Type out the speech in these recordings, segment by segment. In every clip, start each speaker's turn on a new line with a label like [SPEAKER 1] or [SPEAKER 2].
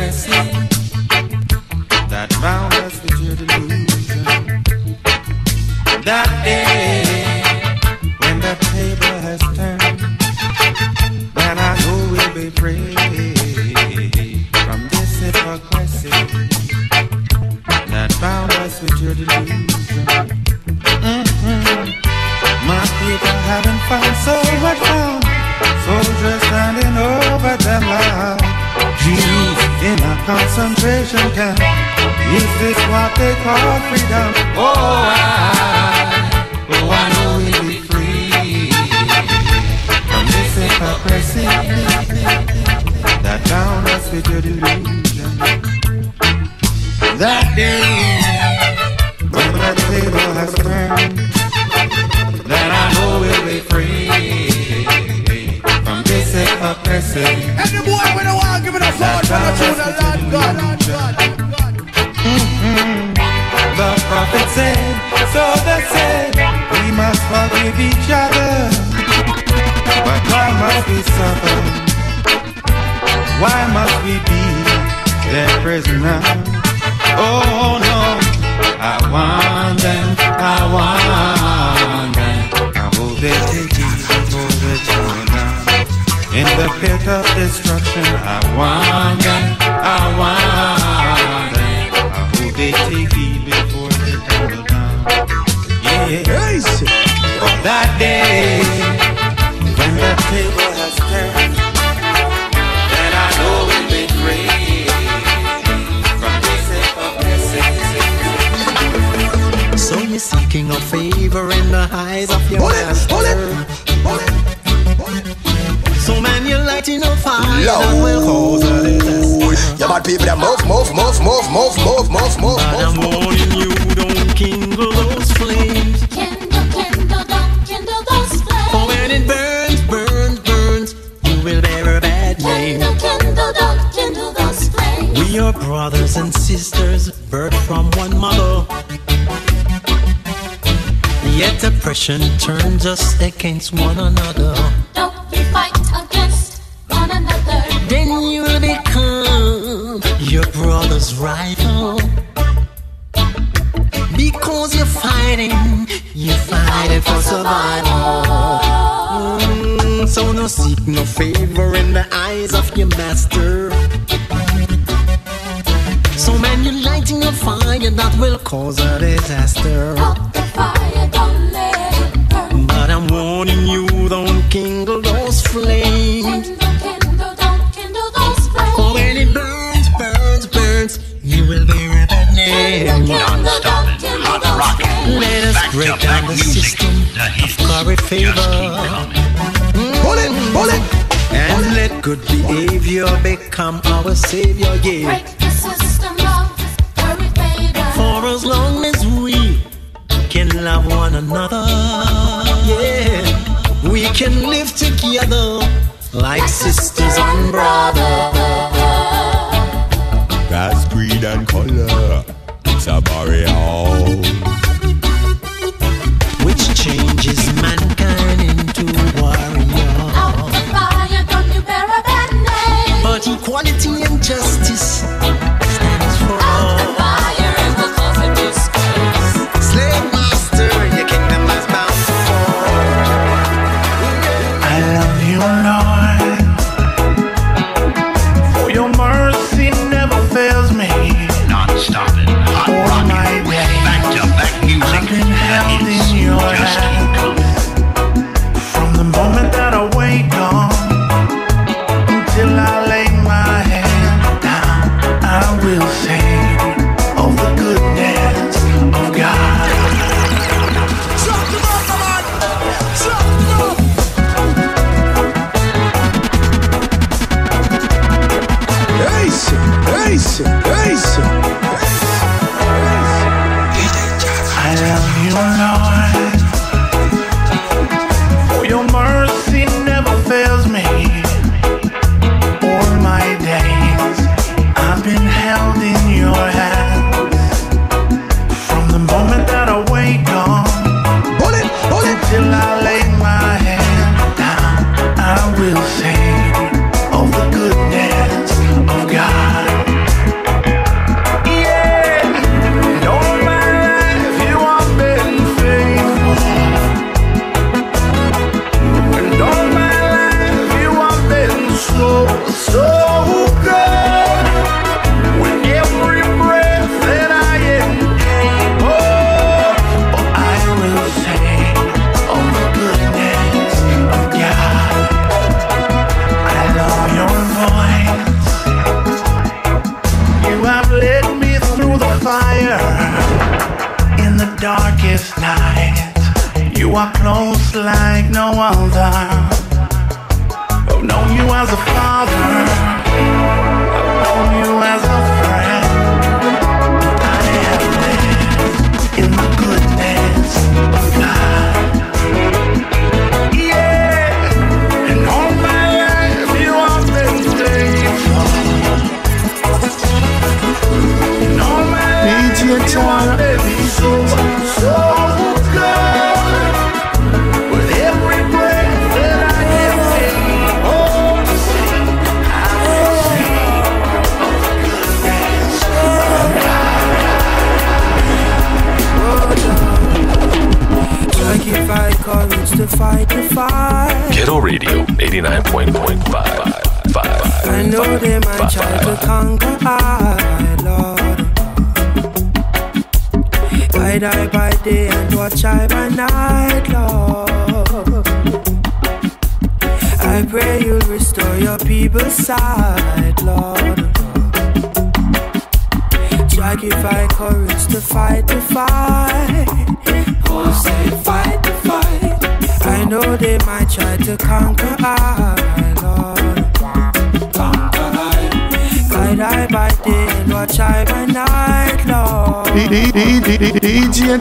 [SPEAKER 1] mercy. Concentration camp. Is this what they call freedom? Oh, I, oh, I know we'll be free from this hypocrisy that bound us with your delusion. That day when the table has turned, then I know we'll be free
[SPEAKER 2] And the boy when I want give it a forward for the tune of Lord God.
[SPEAKER 1] Mm-hmm. The prophet said, so they said, we must forgive each other. But why must we suffer? Why must we be their prisoner? Oh no, I want them, I want them. I hope they take In the pit of destruction, I want them, I want them. I hope they take heed before they tumble down. Yeah, for that day when the table has turned, then I know we'll be free from this hypocrisy.
[SPEAKER 3] So you're seeking a favor in the eyes of your
[SPEAKER 2] Hold it,
[SPEAKER 3] master.
[SPEAKER 2] hold
[SPEAKER 3] low.
[SPEAKER 2] Your bad people that move, move, move, move, move, move, move, move.
[SPEAKER 3] And I'm warning you, don't kindle those flames.
[SPEAKER 4] Kindle, kindle, don't kindle those flames.
[SPEAKER 3] For when it burns, burns, burns, you will bear a bad name.
[SPEAKER 4] Kindle, kindle, don't kindle those flames.
[SPEAKER 3] We are brothers and sisters, birth from one mother. Yet oppression turns us against one another. Your brother's rival. Because you're fighting, you're fighting for survival. Mm, so no seek no favor in the eyes of your master. So man, you're lighting a fire that will cause a disaster.
[SPEAKER 4] Fire.
[SPEAKER 3] But I'm warning you, don't kindle those flames.
[SPEAKER 4] Flames.
[SPEAKER 3] Let
[SPEAKER 5] to
[SPEAKER 3] break
[SPEAKER 5] back
[SPEAKER 3] down the
[SPEAKER 5] music.
[SPEAKER 3] system
[SPEAKER 5] The
[SPEAKER 3] of
[SPEAKER 5] hits
[SPEAKER 3] curry favor.
[SPEAKER 2] Pull it, pull it.
[SPEAKER 3] and let good behavior become our savior. Yeah.
[SPEAKER 4] Break the system of hurry favor.
[SPEAKER 3] For as long as we can love one another, yeah, we can live together like sisters and brothers.
[SPEAKER 6] That's creed and color. It's a barrier.
[SPEAKER 7] Quality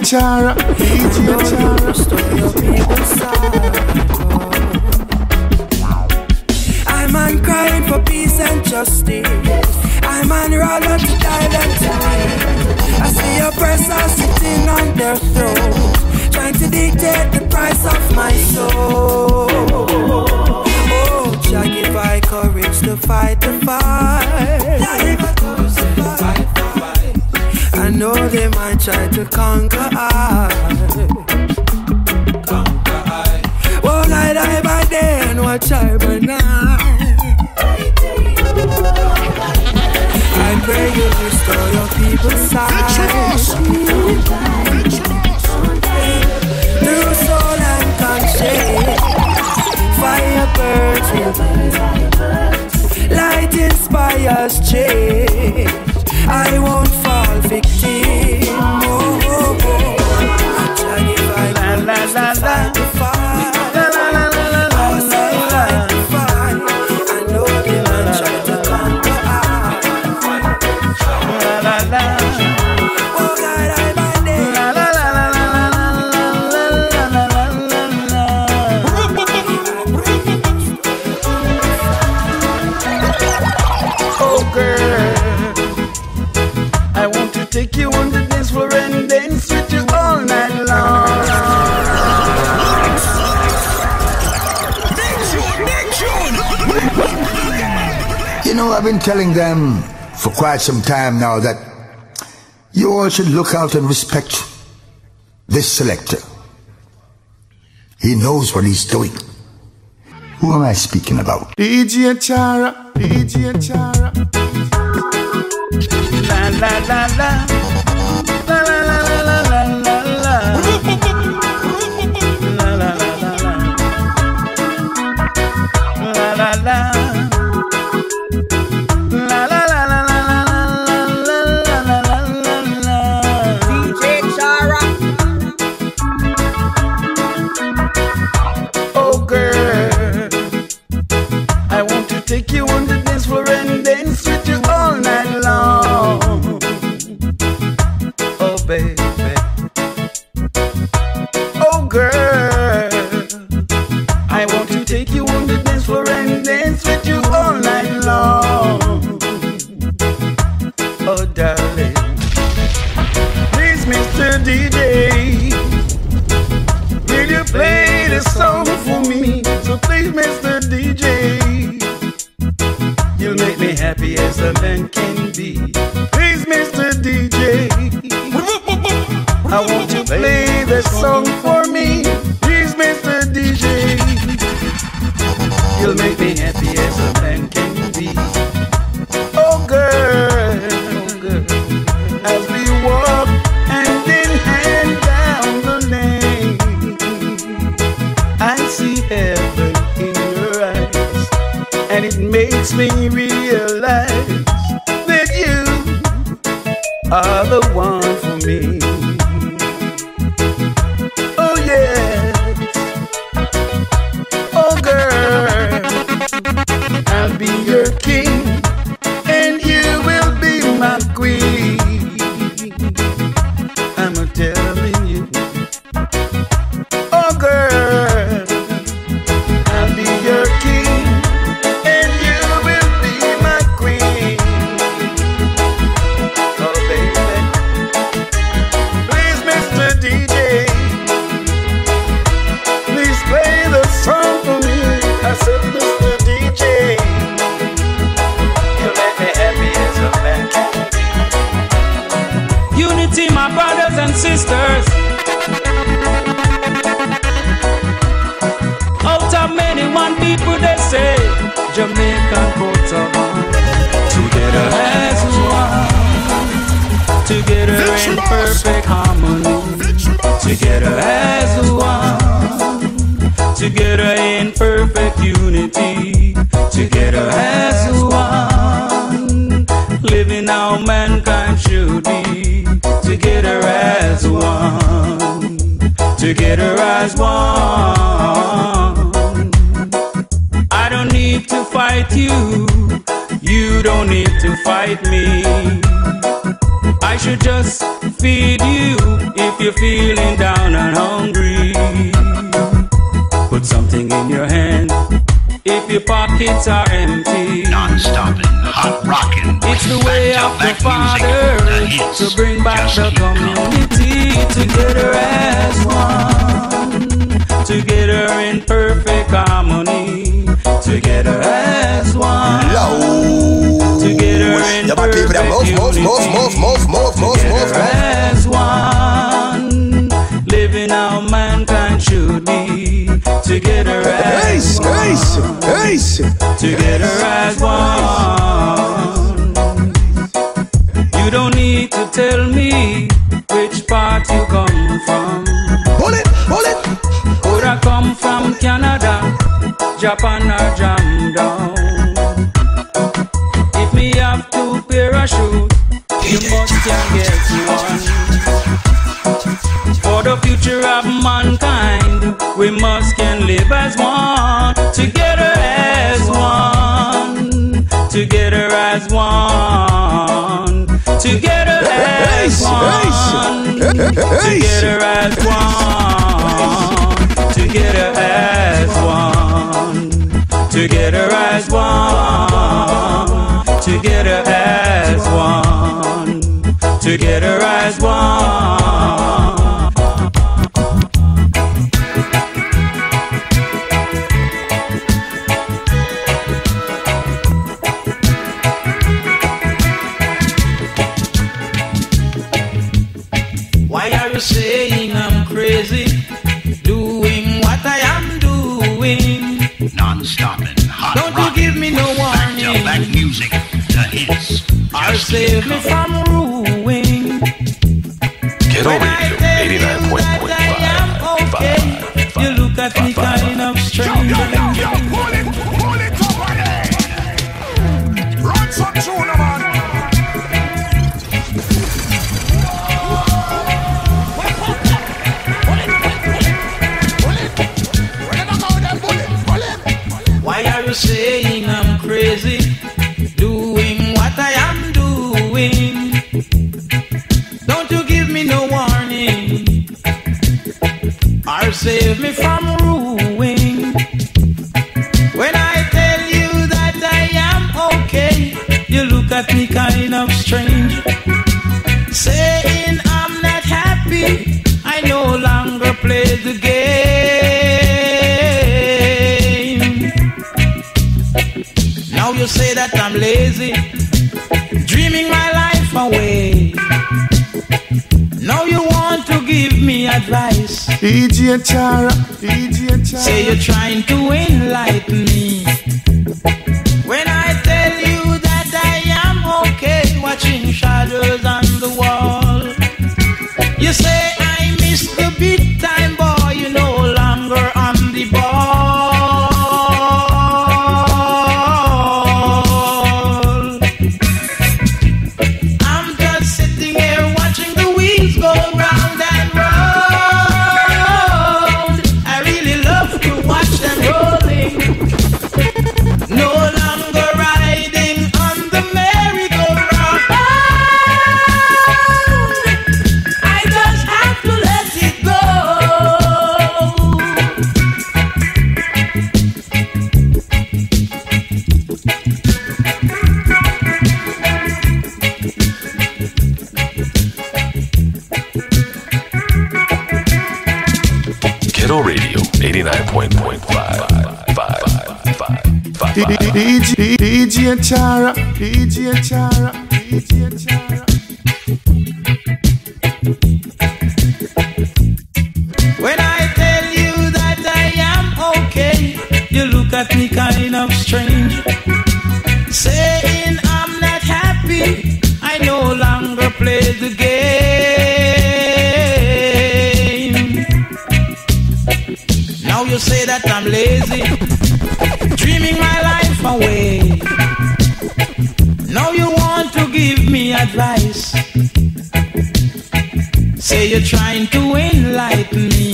[SPEAKER 7] Shara. telling them for quite some time now that you all should look out and respect this selector. He knows what he's doing. Who am I speaking about?
[SPEAKER 8] DJ Charra, DJ Charra.
[SPEAKER 9] La la la la. Put in your hand if your pockets are empty.
[SPEAKER 10] Non-stopping, hot rocking.
[SPEAKER 9] It's the way of the Father to bring back the community together as one, together in perfect harmony, together as one, together in
[SPEAKER 11] Yeah, my people,
[SPEAKER 9] perfect
[SPEAKER 11] them move, move, move, move, move, move, move, move, move.
[SPEAKER 9] as one, living how mankind should be, together as
[SPEAKER 11] Ace, ace, ace.
[SPEAKER 9] together as one. You don't need to tell me which part you come from.
[SPEAKER 11] Pull it, pull it.
[SPEAKER 9] Could I come from Canada, Japan, or Jam down? If me have two pair of shoes, you must can get one. The future of mankind, we must can live as one, together as one, together as one, together as one, together as one, together as one, together as one, together as one, together as one.
[SPEAKER 10] stopping. Hot
[SPEAKER 12] Don't you give me no warning.
[SPEAKER 10] Back to back music to hits. I'll
[SPEAKER 12] save me from ruin. Save me from ruin. When I tell you that I am okay, you look at me kind of strange. Saying I'm not happy, I no longer play the game. Now you say that I'm lazy, give me advice.
[SPEAKER 13] DJ Charra, DJ Charra.
[SPEAKER 12] Say you're trying to enlighten me. When I tell you that I am okay, watching shadows on the wall.
[SPEAKER 13] DJ, Charra, DJ Charra, DJ Charra.
[SPEAKER 12] When I tell you that I am okay, you look
[SPEAKER 9] at me kind of strange. Saying I'm not happy, I no longer play the game. Now you say that I'm lazy, advice. Say you're trying to enlighten me.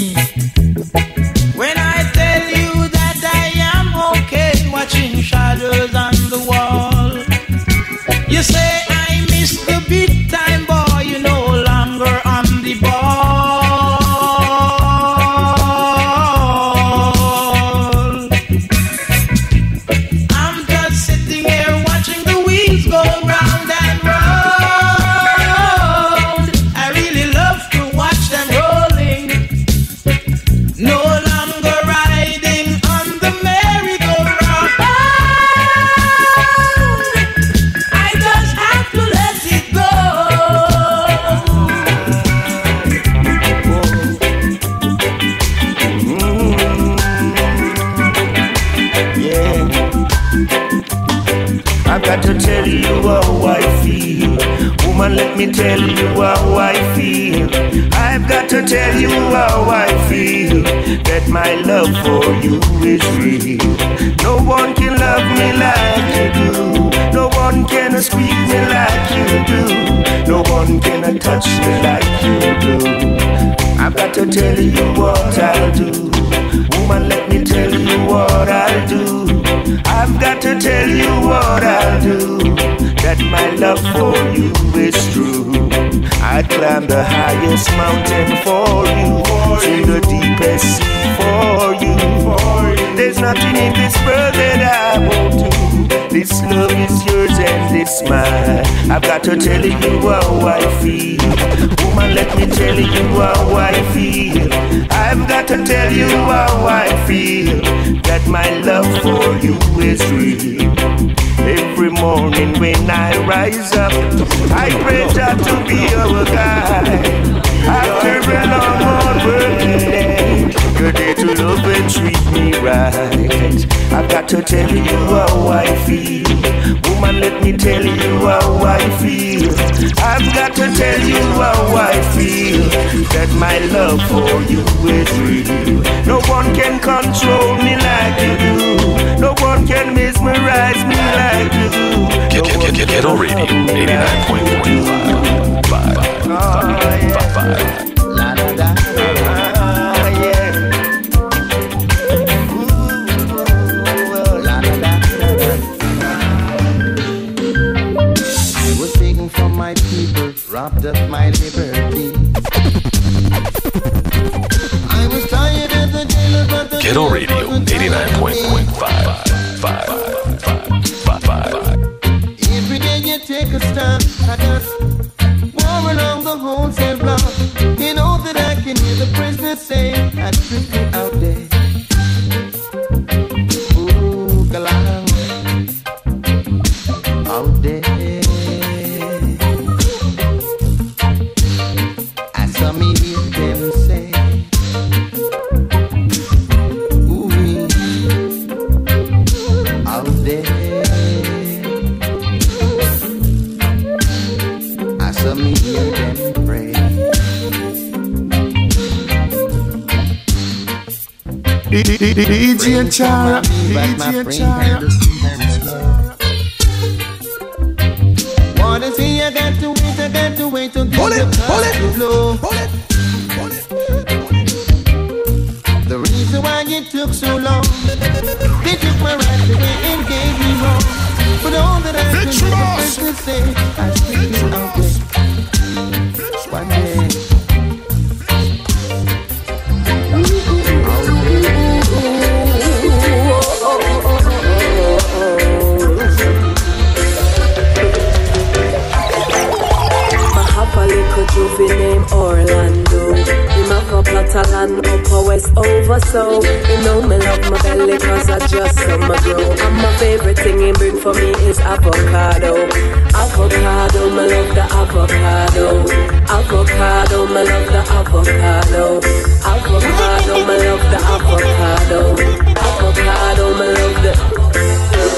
[SPEAKER 9] The
[SPEAKER 14] highest mountain for you, to the deepest sea for you. There's nothing in this world that I won't do. This love is yours and it's mine. I've got to tell you how I feel. Woman, let me tell you how I feel. I've got to tell you how I feel. That my love for you is real. Every morning when I rise up, I pray God to be our guide. After a long hard working you're there to love and treat me right. I've got to tell you how I feel. Woman, let me tell you how I feel. I've got to tell you how I feel. That my love for you is real. No one can control me like you do. No one can mesmerize me like you do.
[SPEAKER 15] Get, get, get, get, Ghetto Radio 89.1. Five, five, five, five. Ghetto Radio 89.1.
[SPEAKER 13] DJ Charra, DJ Charra.
[SPEAKER 16] Wanna see I got to wait, I got to wait till
[SPEAKER 17] Pull it, pull it,
[SPEAKER 16] blow.
[SPEAKER 17] pull it.
[SPEAKER 16] The reason why it took so long, they took my right away and gave me wrong. But all that I could do to say, I speak it out
[SPEAKER 18] Orlando. Him have a plot of land up a west over so You know me love my belly cause I just summer grow And my favorite thing he bring for me is avocado. Avocado, me love the avocado. Avocado, me love the avocado. Avocado, me love the avocado. Avocado, me love the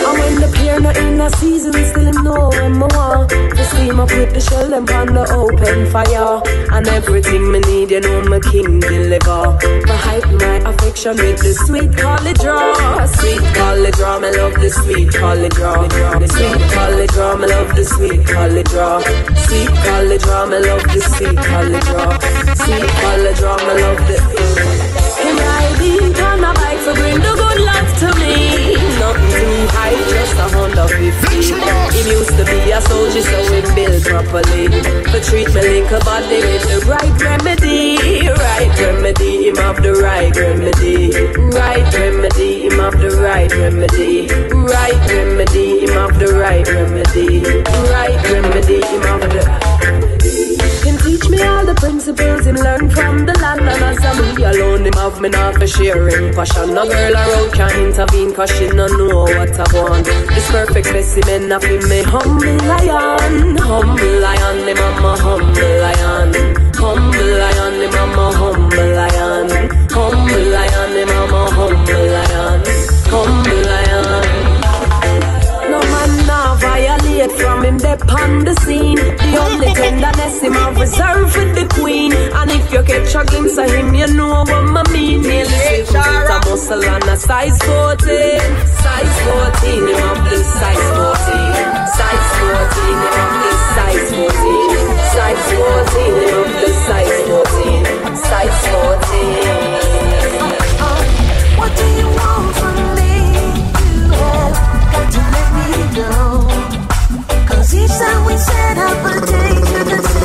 [SPEAKER 18] and when the pair not in the season, still know when I want to steam up with the shell them on the open fire. And everything me need, you know my king deliver. For hype my affection with the sweet college draw, sweet college draw, I love the sweet college draw, the sweet college draw, I love the sweet college draw, sweet college draw, I love the sweet college draw, sweet college draw, I love the. Can I be on a bike to bring the good love to me? Too high, just a hundred fifty. Him used to be a soldier, so he built properly. To treat me like a body with the right remedy. Right remedy, him have the right remedy. Right remedy, him have the right remedy. Right remedy, him have the right remedy. Right remedy, him have the. Teach me all the principles him learn from the land. And as I'm me alone, him have me not for sharing passion. No girl around can intervene cause she no know what I want. This perfect specimen of him, me humble lion. Humble lion, him I'm a humble lion. Humble lion, him I'm a humble lion. Humble lion, him I'm a humble lion violate from him they on the scene. The only tenderness him have reserved for the queen. And if you catch a glimpse of him, you know what I mean. Nearly six foot a muscle and a size 14. Size 14, him have the size 14. Size 14, him have the size 14. Size 14, him have the size 14. Size 14.
[SPEAKER 2] We set up a date, you're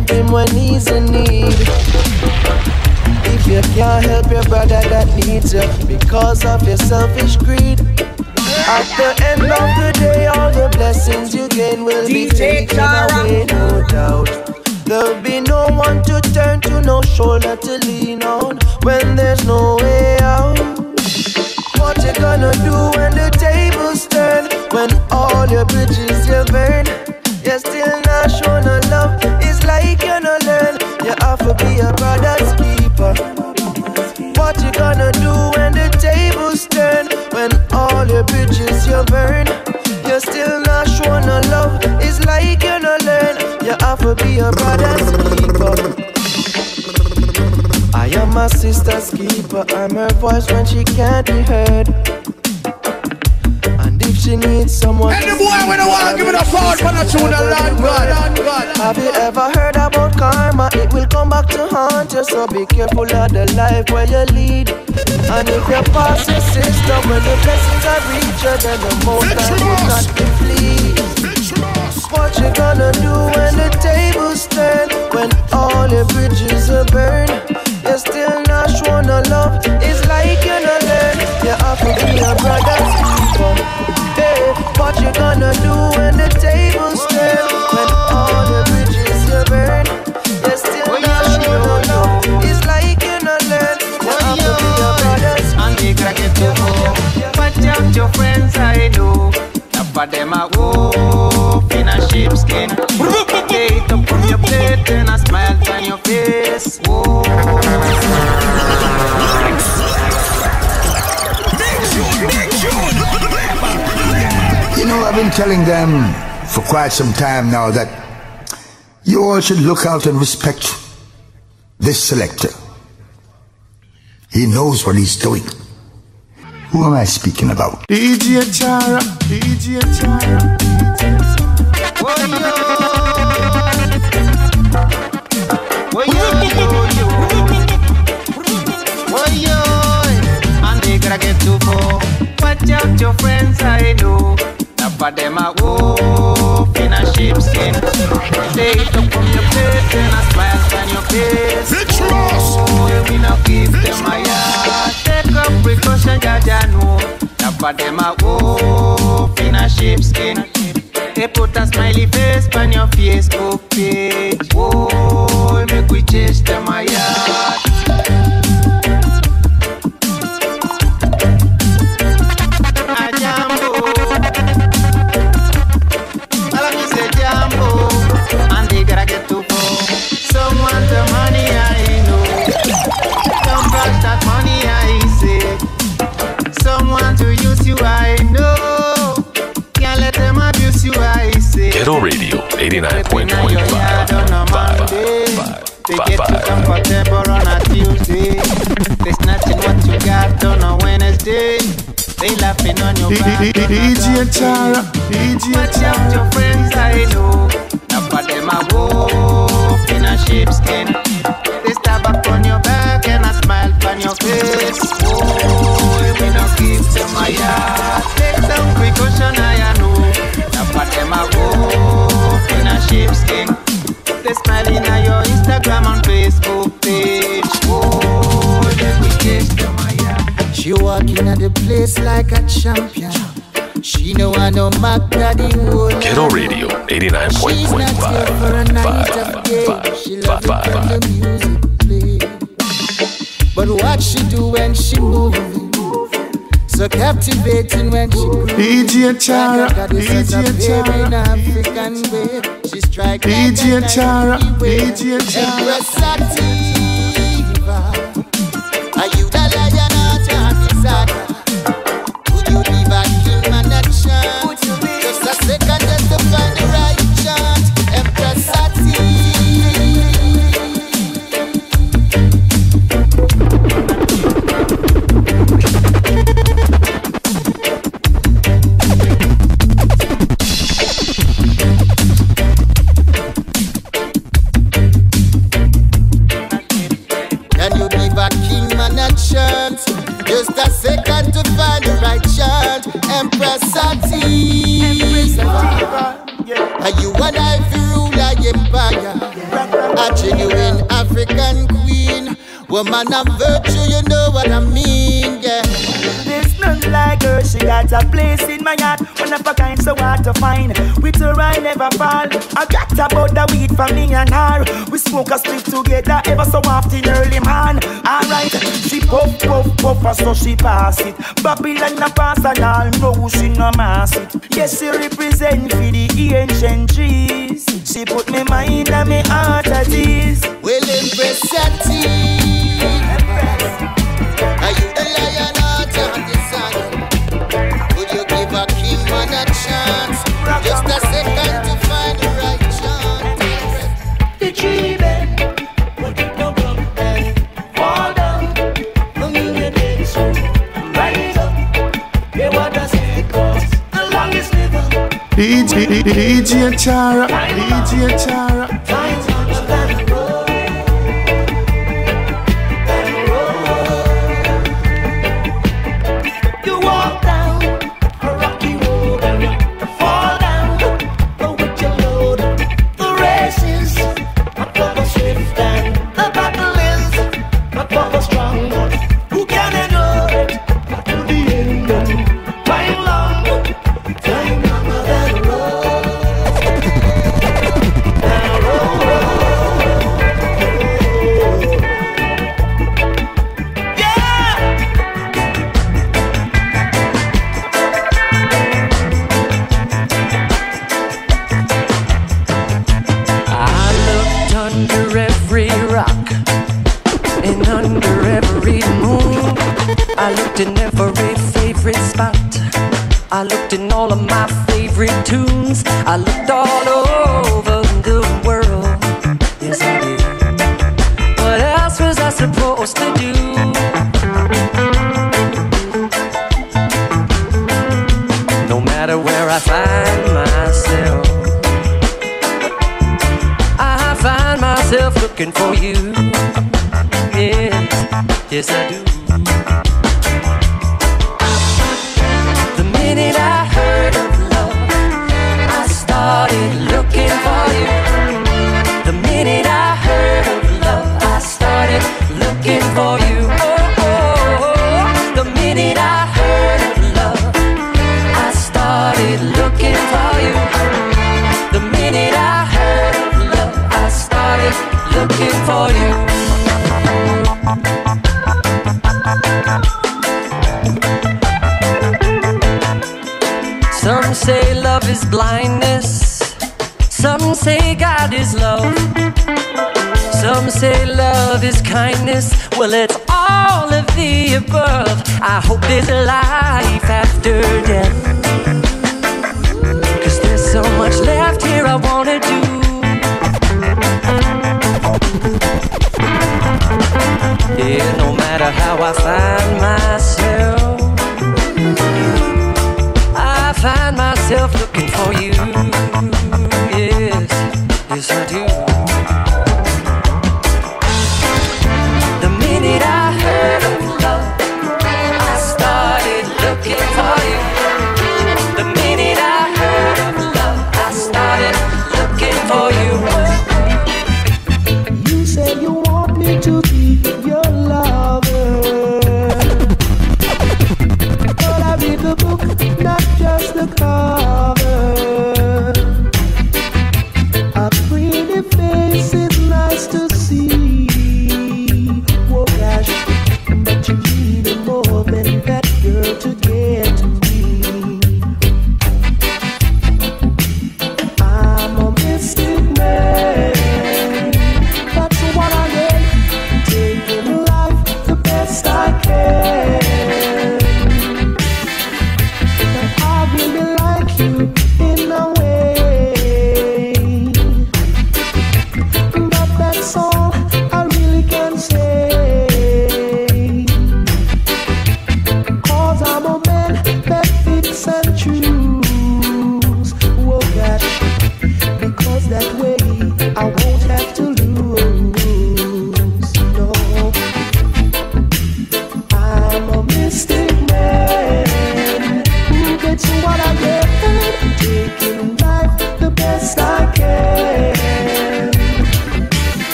[SPEAKER 19] him when he's in need. If you can't help your brother that needs you because of your selfish greed. At the end of the day, all the blessings you gain will be taken away, no doubt. There'll be no one to turn to, no shoulder to lean on when there's no way out. What you gonna do when the tables turn? When all your bridges you burn? You're still not showing no love. It's like you no learn. You have to be a brother's keeper. What you gonna do when the tables turn? When all your bridges you burn? You're still not showing no love. It's like you no learn. You have to be a brother's keeper. I am my sister's keeper. I'm her voice when she can't be heard. And she needs someone,
[SPEAKER 13] And the boy when I want give it a forward for the tune, the Lord God.
[SPEAKER 19] Have you ever heard about karma? It will come back to haunt you. So be careful of the life where you lead. And if you pass your sister when the blessings are reach then the most I will not be pleased. What you gonna do when the tables turn? When all your bridges are burned? You're still not showing no love. It's like you no learn. You have to be a brother's keeper. Hey, what you gonna do when the tables turn? When all your bridges are burned? You're still not showing no. It's like you no learn. You have to be a brother's
[SPEAKER 20] And they crack it to home. Watch out your friends
[SPEAKER 19] them a wolf in a sheepskin.
[SPEAKER 21] I've been telling them for quite some time now that you all should look out and respect this selector. He knows what he's doing. Who am I speaking about?
[SPEAKER 13] DJ Charra, DJ Charra.
[SPEAKER 19] And they gotta get to go. Watch out your friends, I know. Of them a wolf in a sheepskin. Take it up from your plate and a smile on your face. Oh, we not give them a yard. Take up precaution, Jaja know. Enough of them a wolf in a sheepskin. They put a smiley face on your Facebook page. Whoa, make we chase them a yard. You, I know. Can't let them abuse you, I say.
[SPEAKER 12] Ghetto Radio 89.5.
[SPEAKER 19] They get you comfortable on a Tuesday. They snatching what you got on a Wednesday. They laughing on your back. on a
[SPEAKER 13] DJ Charra, DJ
[SPEAKER 19] Watch out your friends, I know. Enough of them a wolf in a sheepskin. They stab up on your back and a smile on your face. Oh, we don't give them a yard. Take some precaution, I know. Enough of them a wolf in a sheepskin. They smiling at your Instagram and Facebook page. Oh, then we chase them a.
[SPEAKER 15] She walking at the place like a champion. She know I know Mac Daddy would.
[SPEAKER 12] Ghetto Radio
[SPEAKER 15] She's not here for a night of game. She love it when the music play. But what she do when she moving? So captivating when she.
[SPEAKER 13] DJ Charra,
[SPEAKER 15] Like a goddess
[SPEAKER 13] DJ
[SPEAKER 15] babe in
[SPEAKER 13] Charra.
[SPEAKER 15] African way. She strike
[SPEAKER 13] DJ
[SPEAKER 15] Charra.
[SPEAKER 13] DJ
[SPEAKER 15] Charra. Woman of virtue, you know what I mean, yeah.
[SPEAKER 22] There's none like her, she got a place in my heart. One of a kind, so hard to find. With her, I never fall. I got about the weed for me and her. We smoke a split together ever so often early, man. Alright, she puff, puff, puff, so she pass it. Babylon a pass and all know she no mass it. Yes, she represent for the ancient trees. She put me mind and me heart at ease.
[SPEAKER 15] Well, Empress Sativa.
[SPEAKER 13] DJ, Charra, DJ
[SPEAKER 22] Charra. is
[SPEAKER 23] blindness. Some say God is love. Some say love is kindness. Well, it's all of the above. I hope there's a life after death. Cause there's so much left here I wanna do. Yeah, no matter how I find myself find myself looking for you. Yes, yes, I do. The minute I heard of love, I started looking for you. The minute I heard of love, I started looking for you.
[SPEAKER 24] You
[SPEAKER 25] said you
[SPEAKER 3] want me
[SPEAKER 14] to be.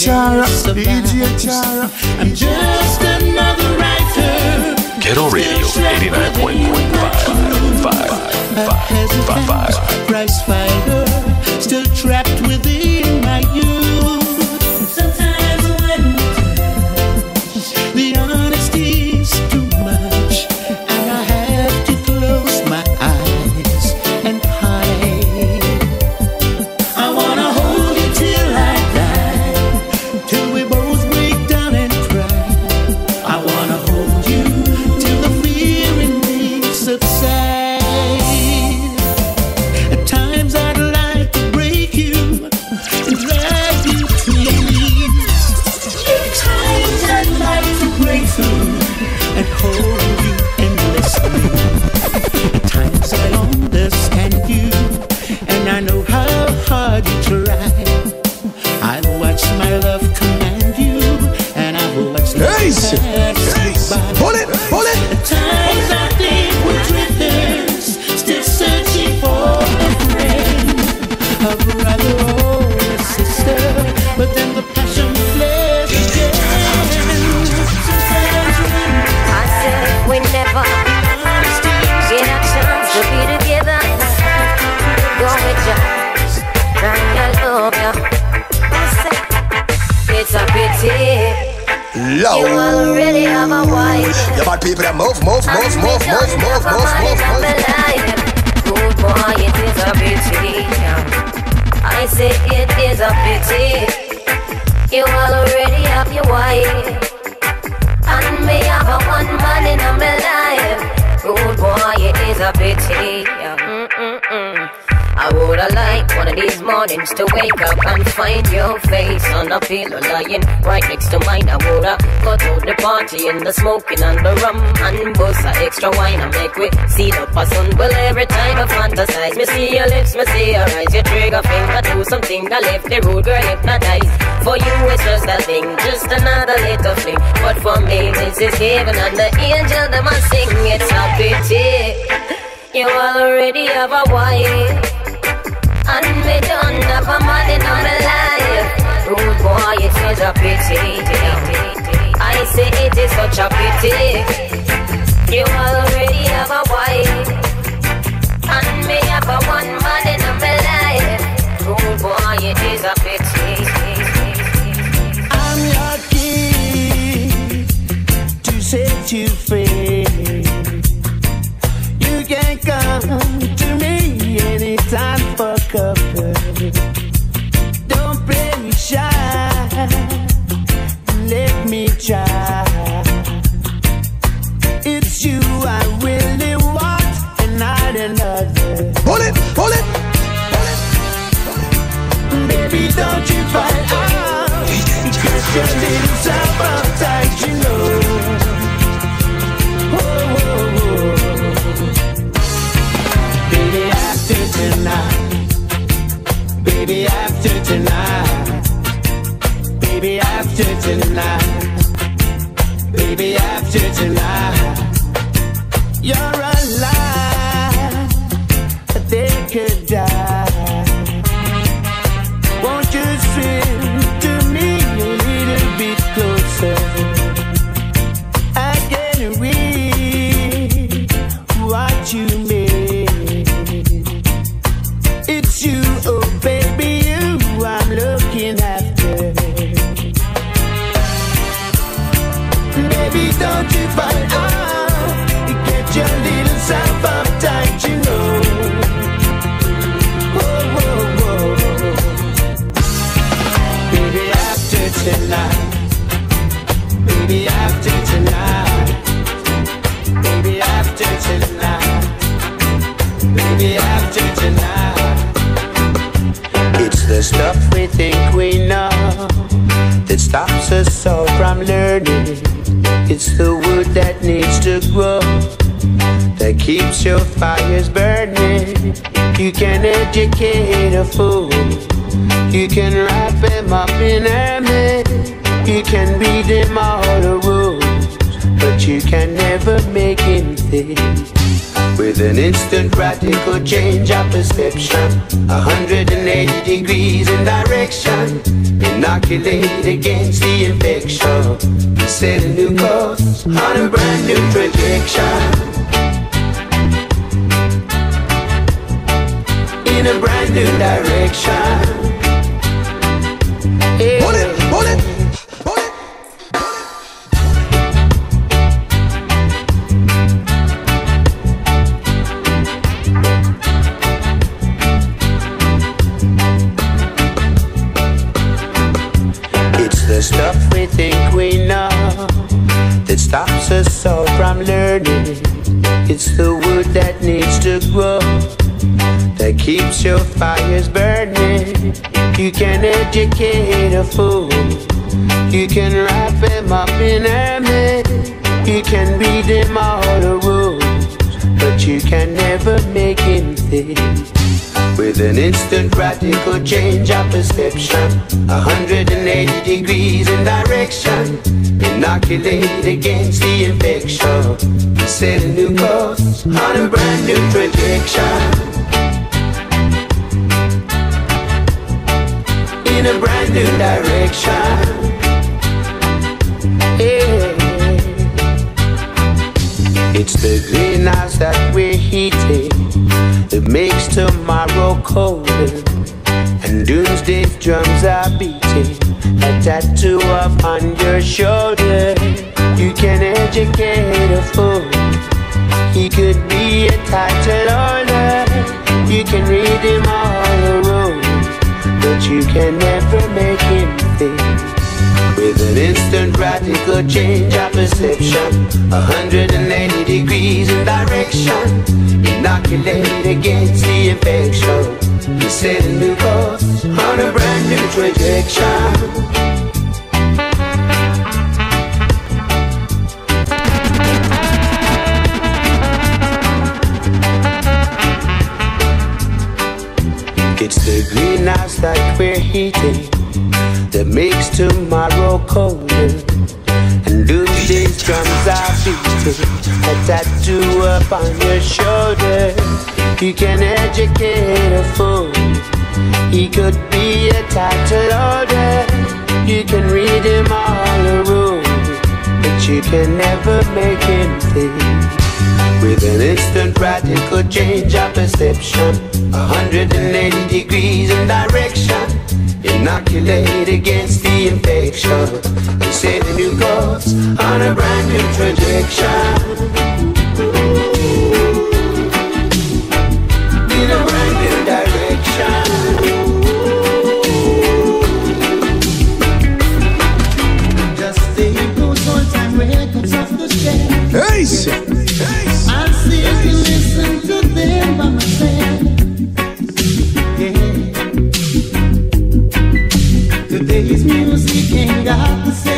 [SPEAKER 14] Charra. gave misperception 180 degrees in direction. Inoculate against the infection. You set a new course on a brand new trajectory. It's the greenhouse that we're heating that makes tomorrow colder. a tattoo up on your shoulder. You can educate a fool. He could be a title holder. You can read him all the rules, but you can never make him think. With an instant radical change of perception, 180 degrees in direction inoculate against the infection and set a new course on a brand new trajectory. In a brand new direction.
[SPEAKER 26] Just stay time, off the.
[SPEAKER 8] Hey!
[SPEAKER 15] hey.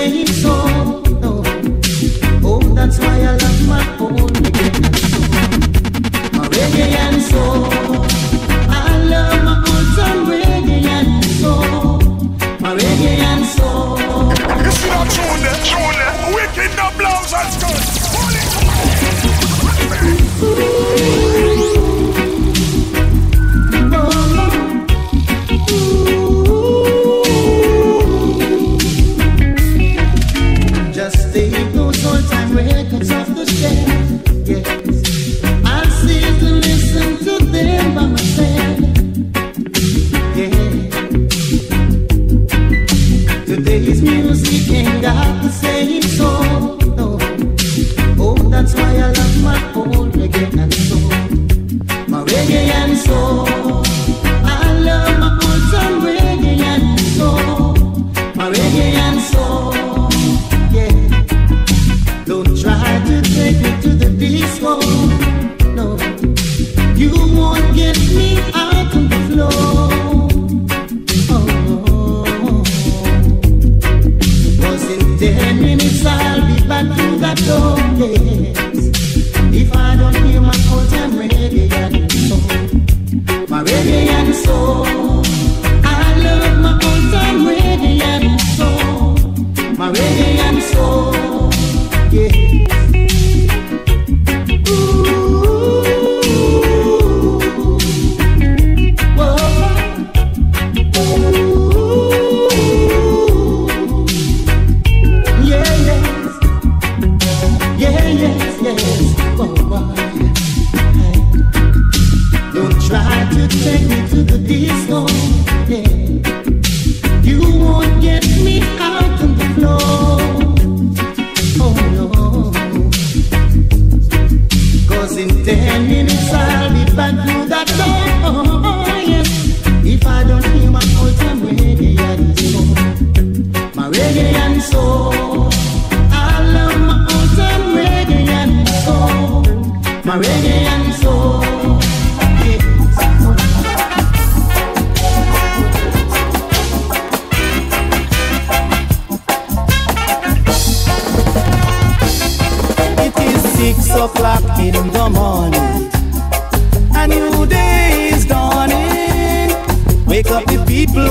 [SPEAKER 15] Benison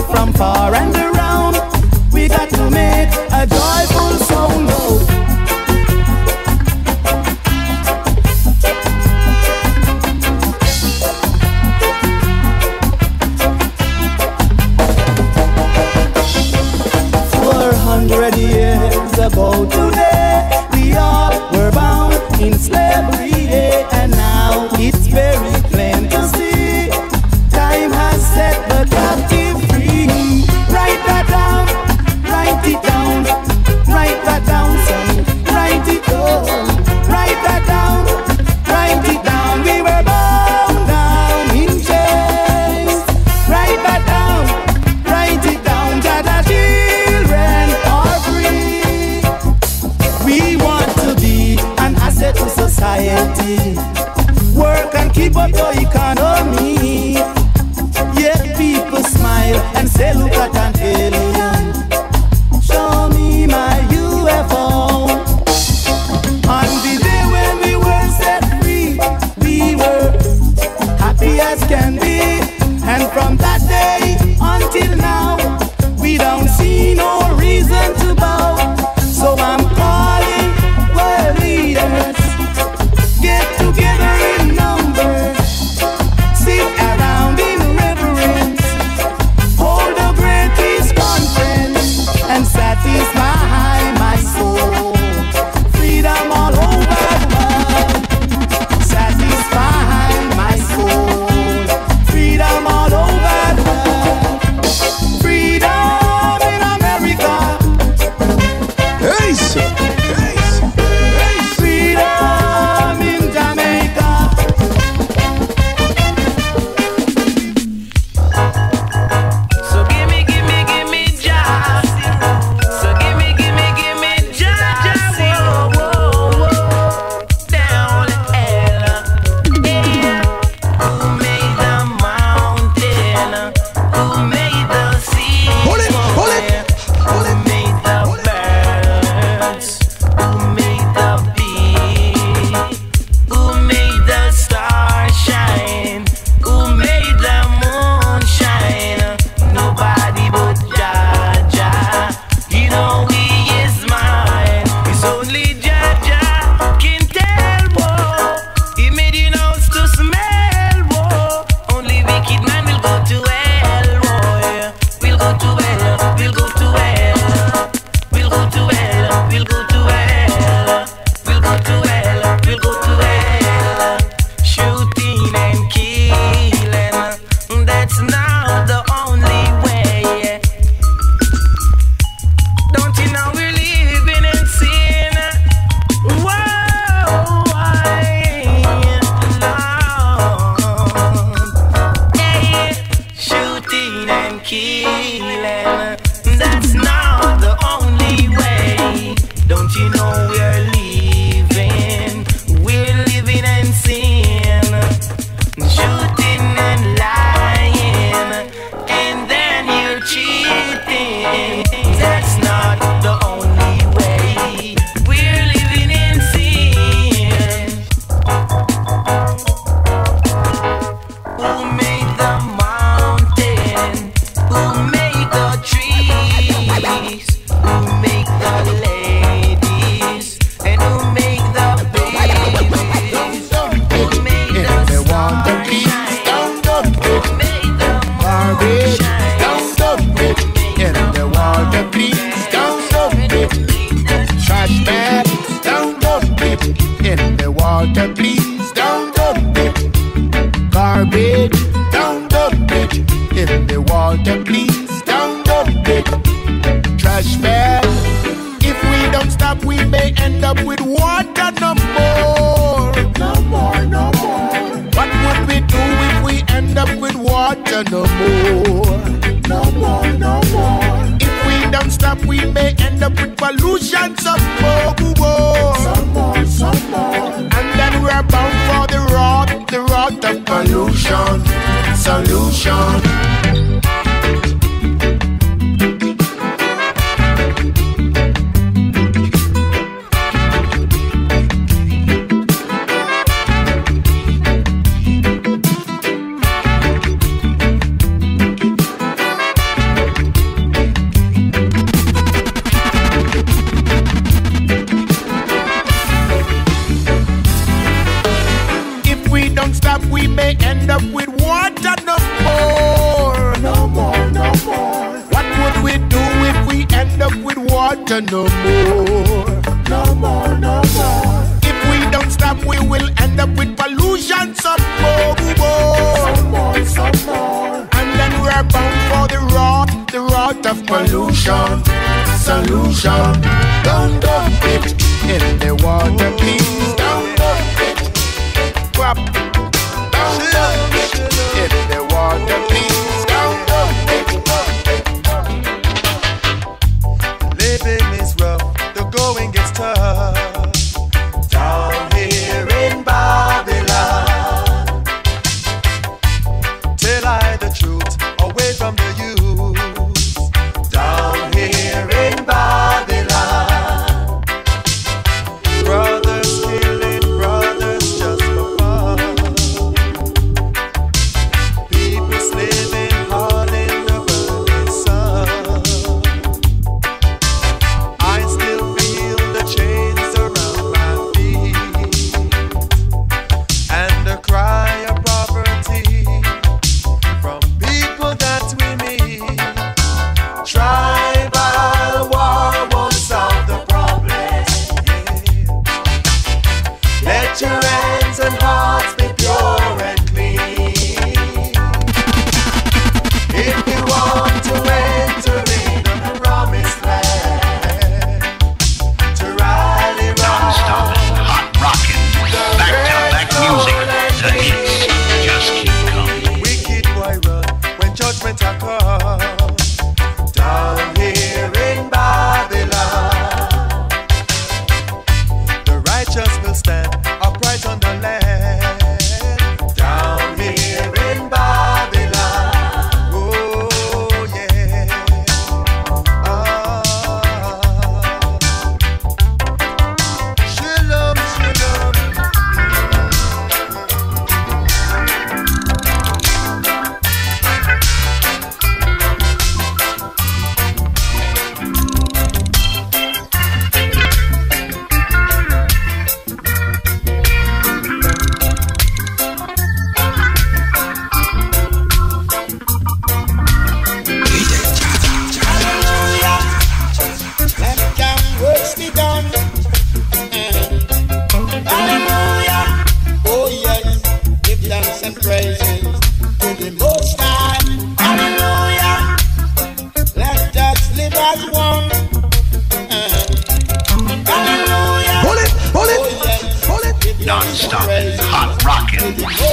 [SPEAKER 15] from far and around. We got to make a joyful sound.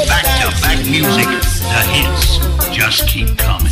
[SPEAKER 27] Back to back music, the hits. Just keep coming.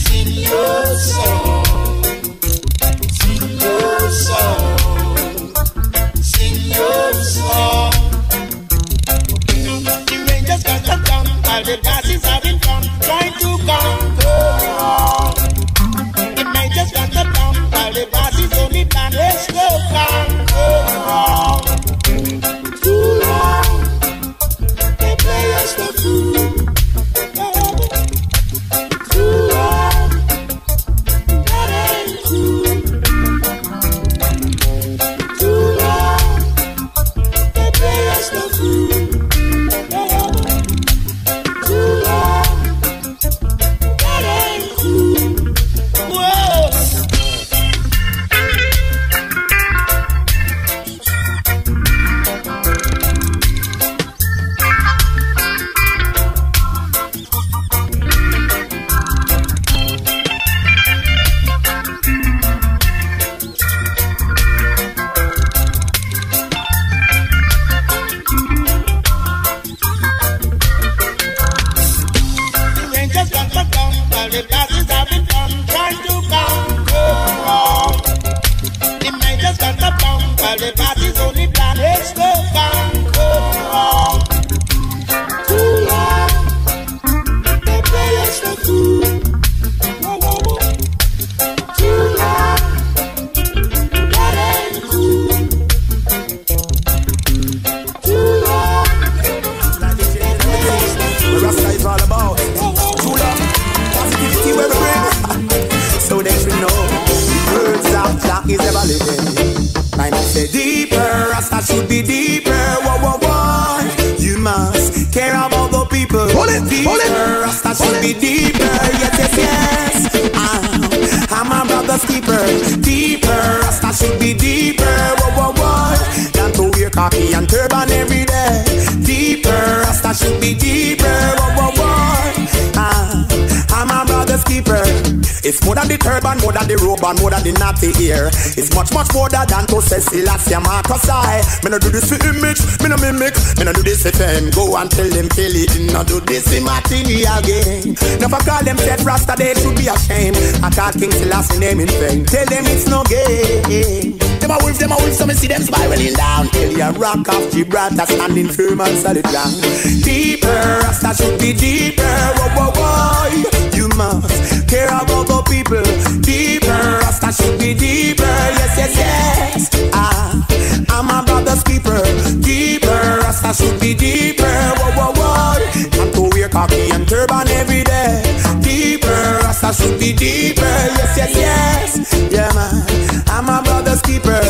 [SPEAKER 27] Rock of Gibraltar standing firm and solid ground. Deeper, Rasta should be deeper. Whoa, whoa, whoa. You must care about the people. Deeper, Rasta should be deeper. Yes, yes, yes. Ah, I'm a brother's keeper. Deeper, Rasta should be deeper. Whoa, whoa, whoa. Not to wear khaki and turban every day. Deeper, Rasta should be deeper. Yes, yes, yes. Yeah, man. I'm a brother's keeper.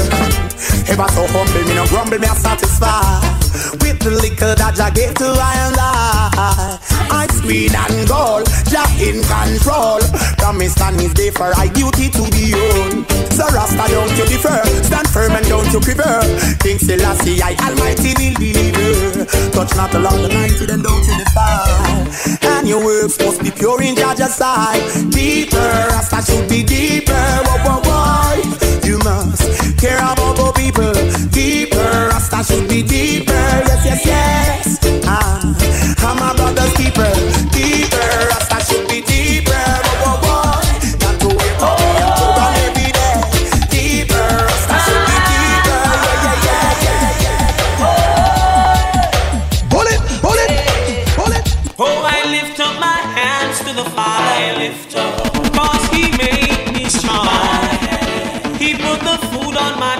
[SPEAKER 27] Ever so humble, me no grumble, me a satisfy with the liquor that I gave to I and I. I'm sweet and gold, Jah in control. Promise and his day for I duty to be own. So Rasta, don't you defer, stand firm and don't you quiver. King Selassie, I Almighty will deliver. Touch not along the line, then don't you defile. And your works must be pure in Jah's sight. Deeper, Rasta should be deeper. Whoa, whoa, whoa. You must care about the people. Deeper, Rasta should be deeper. Yes, yes, yes. Ah, I'm a brother's keeper. Deeper, Rasta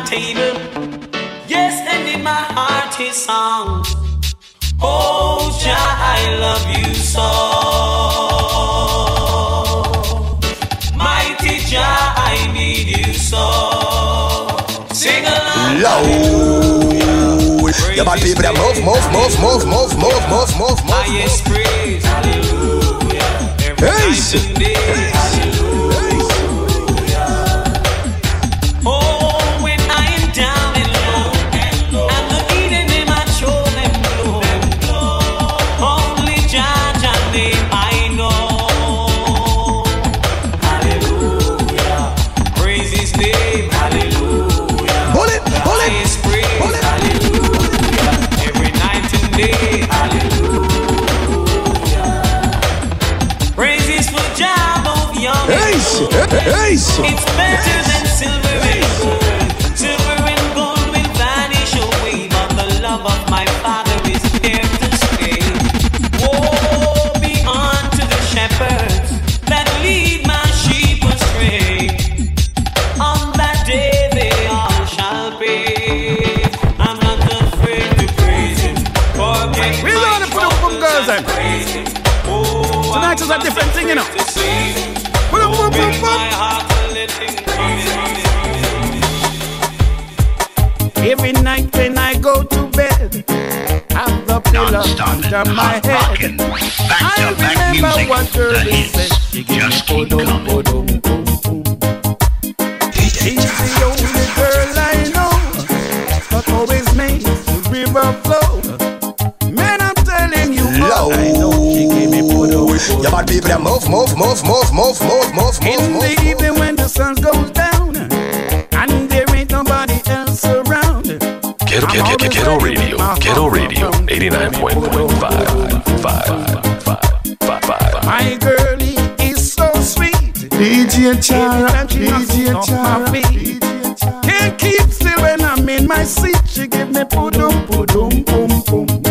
[SPEAKER 28] table, yes, and in my heart His song. Oh, Jah, I love you so. Mighty Jah, I need you so. Sing along.
[SPEAKER 11] Yeah, bad people, they move, move, move, move, move, move, move, move, move.
[SPEAKER 28] Highest praise, hallelujah. Every
[SPEAKER 11] Hey,
[SPEAKER 28] night and day, hallelujah. it's isso! Stop it. My
[SPEAKER 9] head.
[SPEAKER 29] Back
[SPEAKER 9] I remember
[SPEAKER 29] back.
[SPEAKER 9] What
[SPEAKER 29] the hits just keep
[SPEAKER 9] oh,
[SPEAKER 29] coming.
[SPEAKER 9] Oh, oh, She's the only girl I know that always makes the river flow. Man, I'm telling you,
[SPEAKER 11] Low.
[SPEAKER 9] I know she gave me poodle.
[SPEAKER 11] Yeah, but people that move, move, move, move, move, move, move, move.
[SPEAKER 9] In
[SPEAKER 11] move,
[SPEAKER 9] the move. evening when the sun goes down and there ain't nobody else around.
[SPEAKER 12] Quiero, quiero, quiero, quiero, Ghetto Radio 89.5.
[SPEAKER 9] My girlie is so
[SPEAKER 15] sweet.
[SPEAKER 13] DJ Charra,
[SPEAKER 15] DJ Charra. Can't keep still when I'm in my seat. She give me pudum, pudum, pum, pum.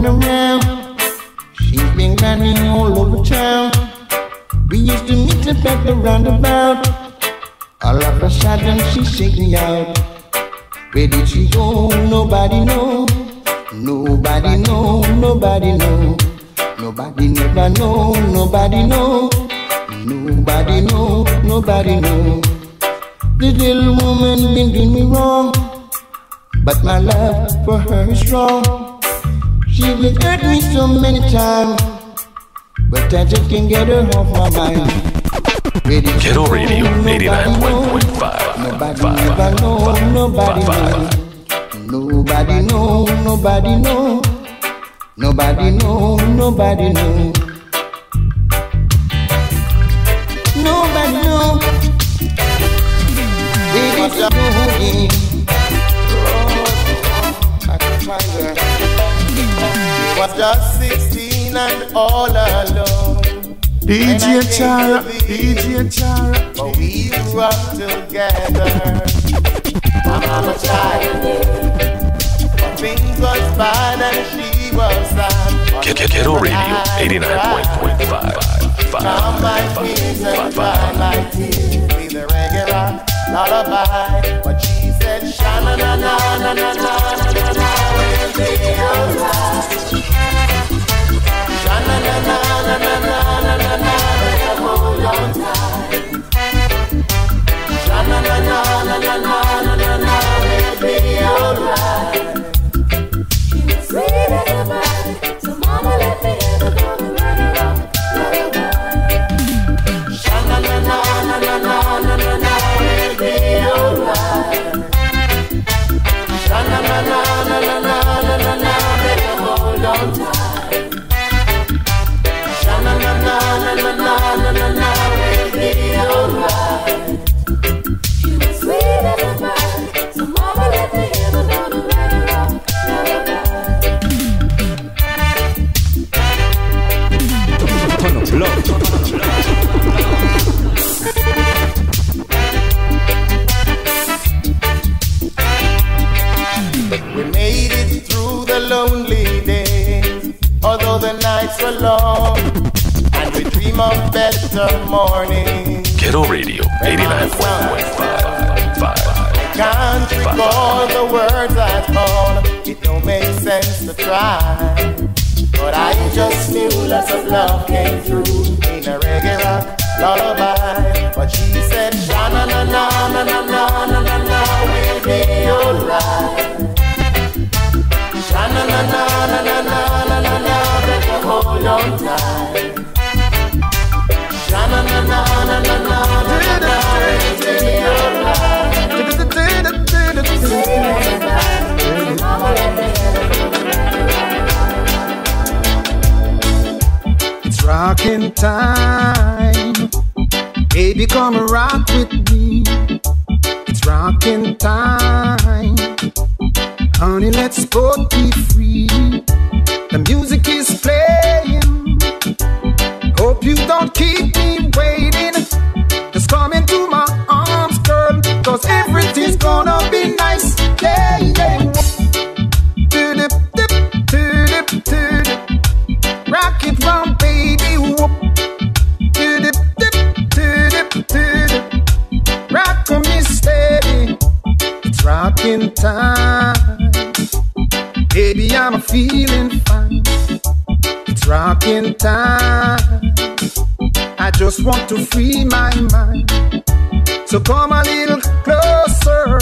[SPEAKER 15] no man.
[SPEAKER 30] that you
[SPEAKER 31] can get
[SPEAKER 15] her off my mind. Radio
[SPEAKER 32] Ghetto Radio 89.5.
[SPEAKER 15] Nobody ever know, nobody know. Nobody know, nobody know. Nobody know, nobody know.
[SPEAKER 13] DJ Charra, DJ Charra,
[SPEAKER 12] but we grew up together. My mama tried, things was fine and she was sad.
[SPEAKER 32] Ghetto Radio 89.5.
[SPEAKER 12] Now my fears and dry my tears with a regular lullaby. But she said, sha na na na na na na na na we'll be alright. Sha na na na na na na na long time. Na na na na na na. words I call, it don't make sense to try. But I just knew lots of love came through in a reggae rock
[SPEAKER 26] lullaby. But she said, na na na na na na na na na, we'll be alright. Na na na na na na na na na na, better hold on tight. Na na na na na na na na.
[SPEAKER 2] Rocking time. Baby, come rock with me. It's rocking time. Honey, let's both be free. The music is playing. Hope you don't keep me waiting. Just come into my arms, girl. Cause everything's gonna be nice. Yeah, yeah. Rocking time. Baby, I'm feeling fine. It's rocking time. I just want to free my mind. So come a little closer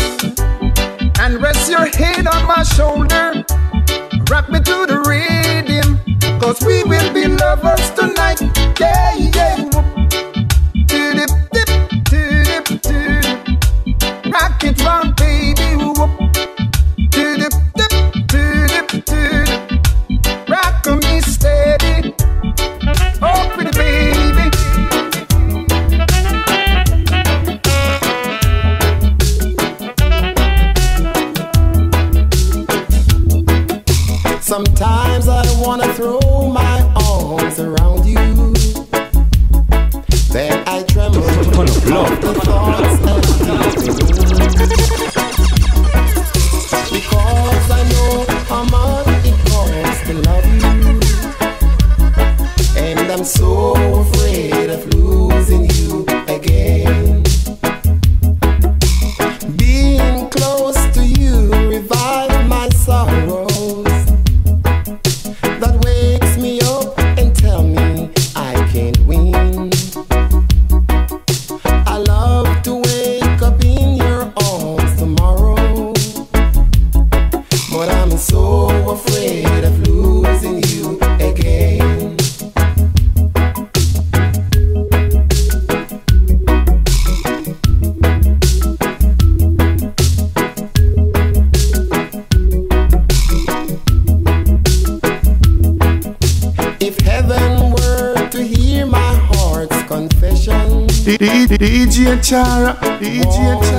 [SPEAKER 2] and rest your head on my shoulder. Rock me to the rhythm, cause we will be lovers tonight. Yeah, yeah.
[SPEAKER 26] Sometimes I wanna throw my arms around you. Then I tremble. At 想让一切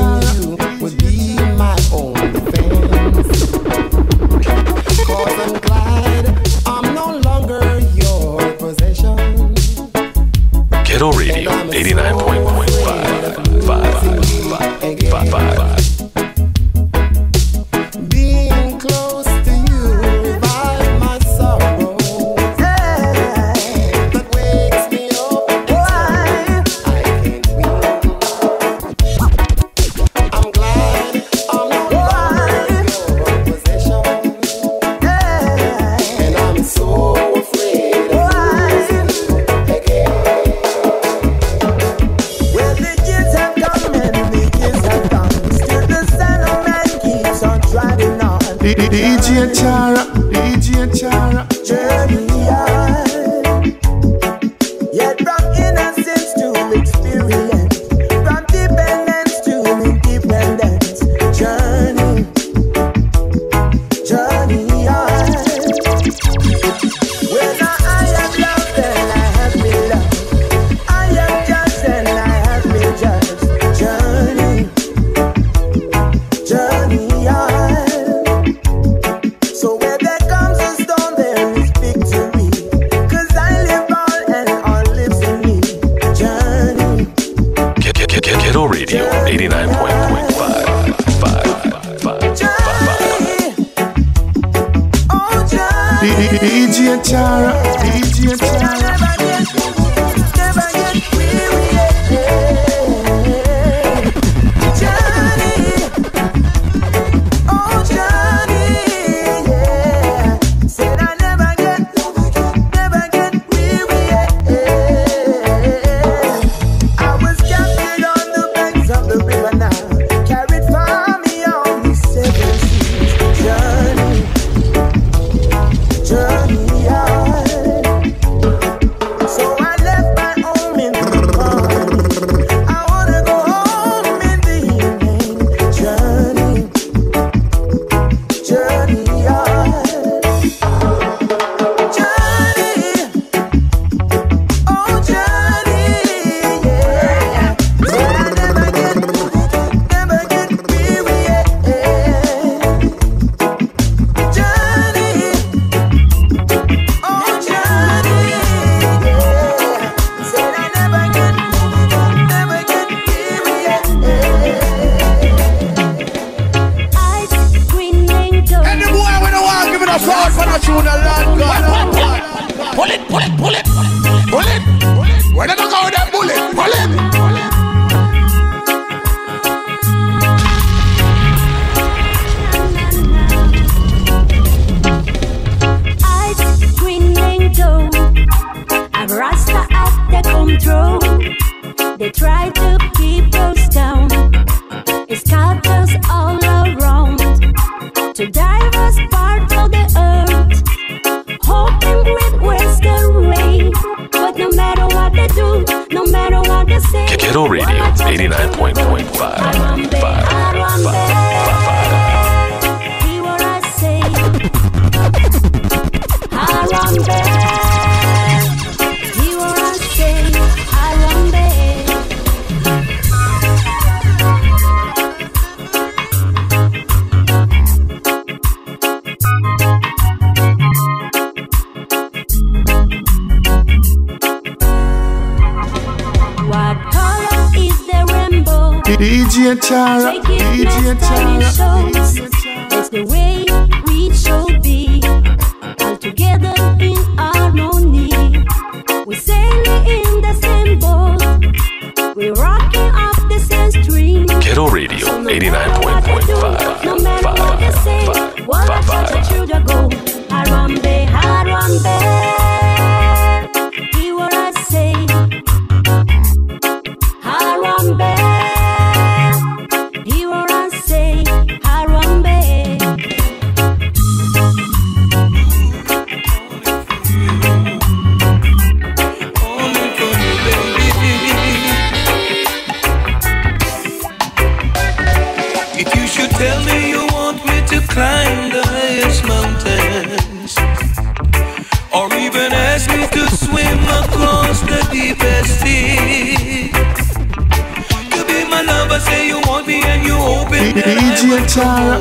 [SPEAKER 2] DJ
[SPEAKER 28] Charra,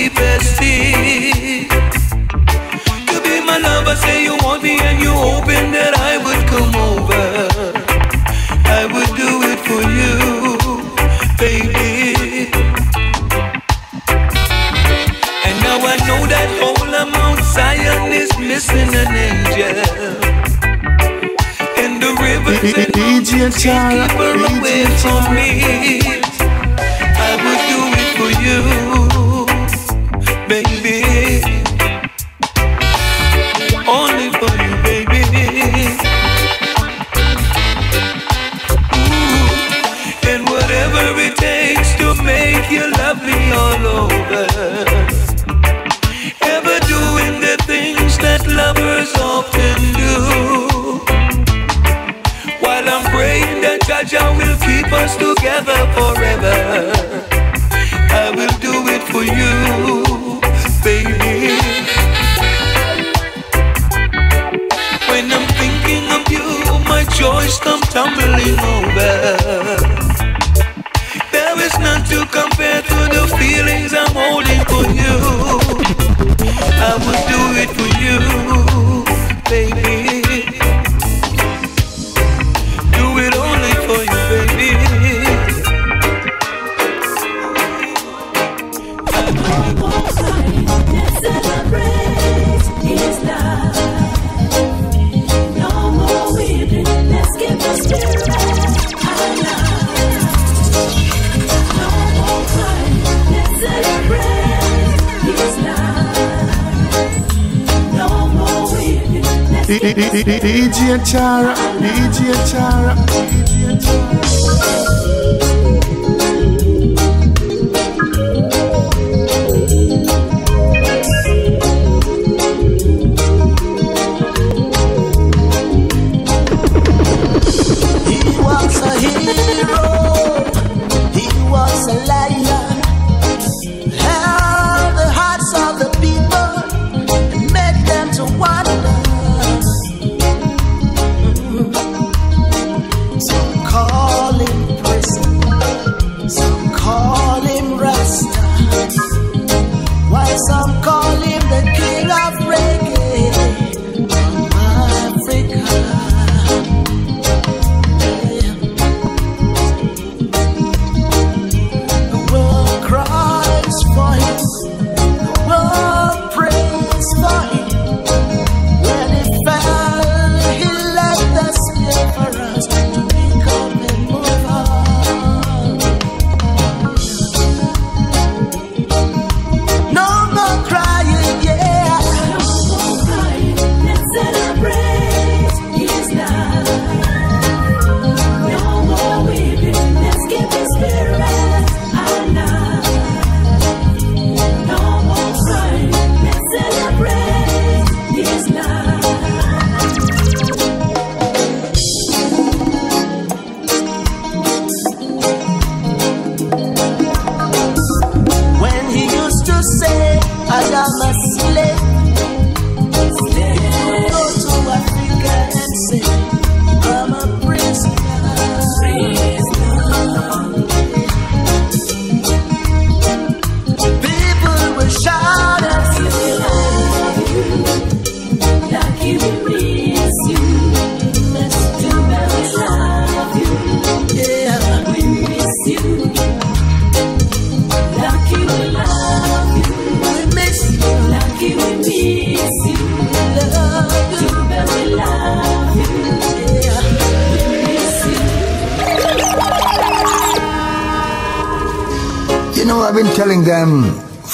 [SPEAKER 28] deepest fear. To be my lover, say you want me, and you hoping that I would come over. I would do it for you, baby. And now I know that whole Mount Zion is missing an angel.
[SPEAKER 13] DJ Charra,
[SPEAKER 28] keep her away from me. I would do it for you. forever, forever. I will do it for you, baby. When I'm thinking of you, my joy come tumbling over.
[SPEAKER 13] DJ Charra, DJ Charra, DJ
[SPEAKER 21] Charra.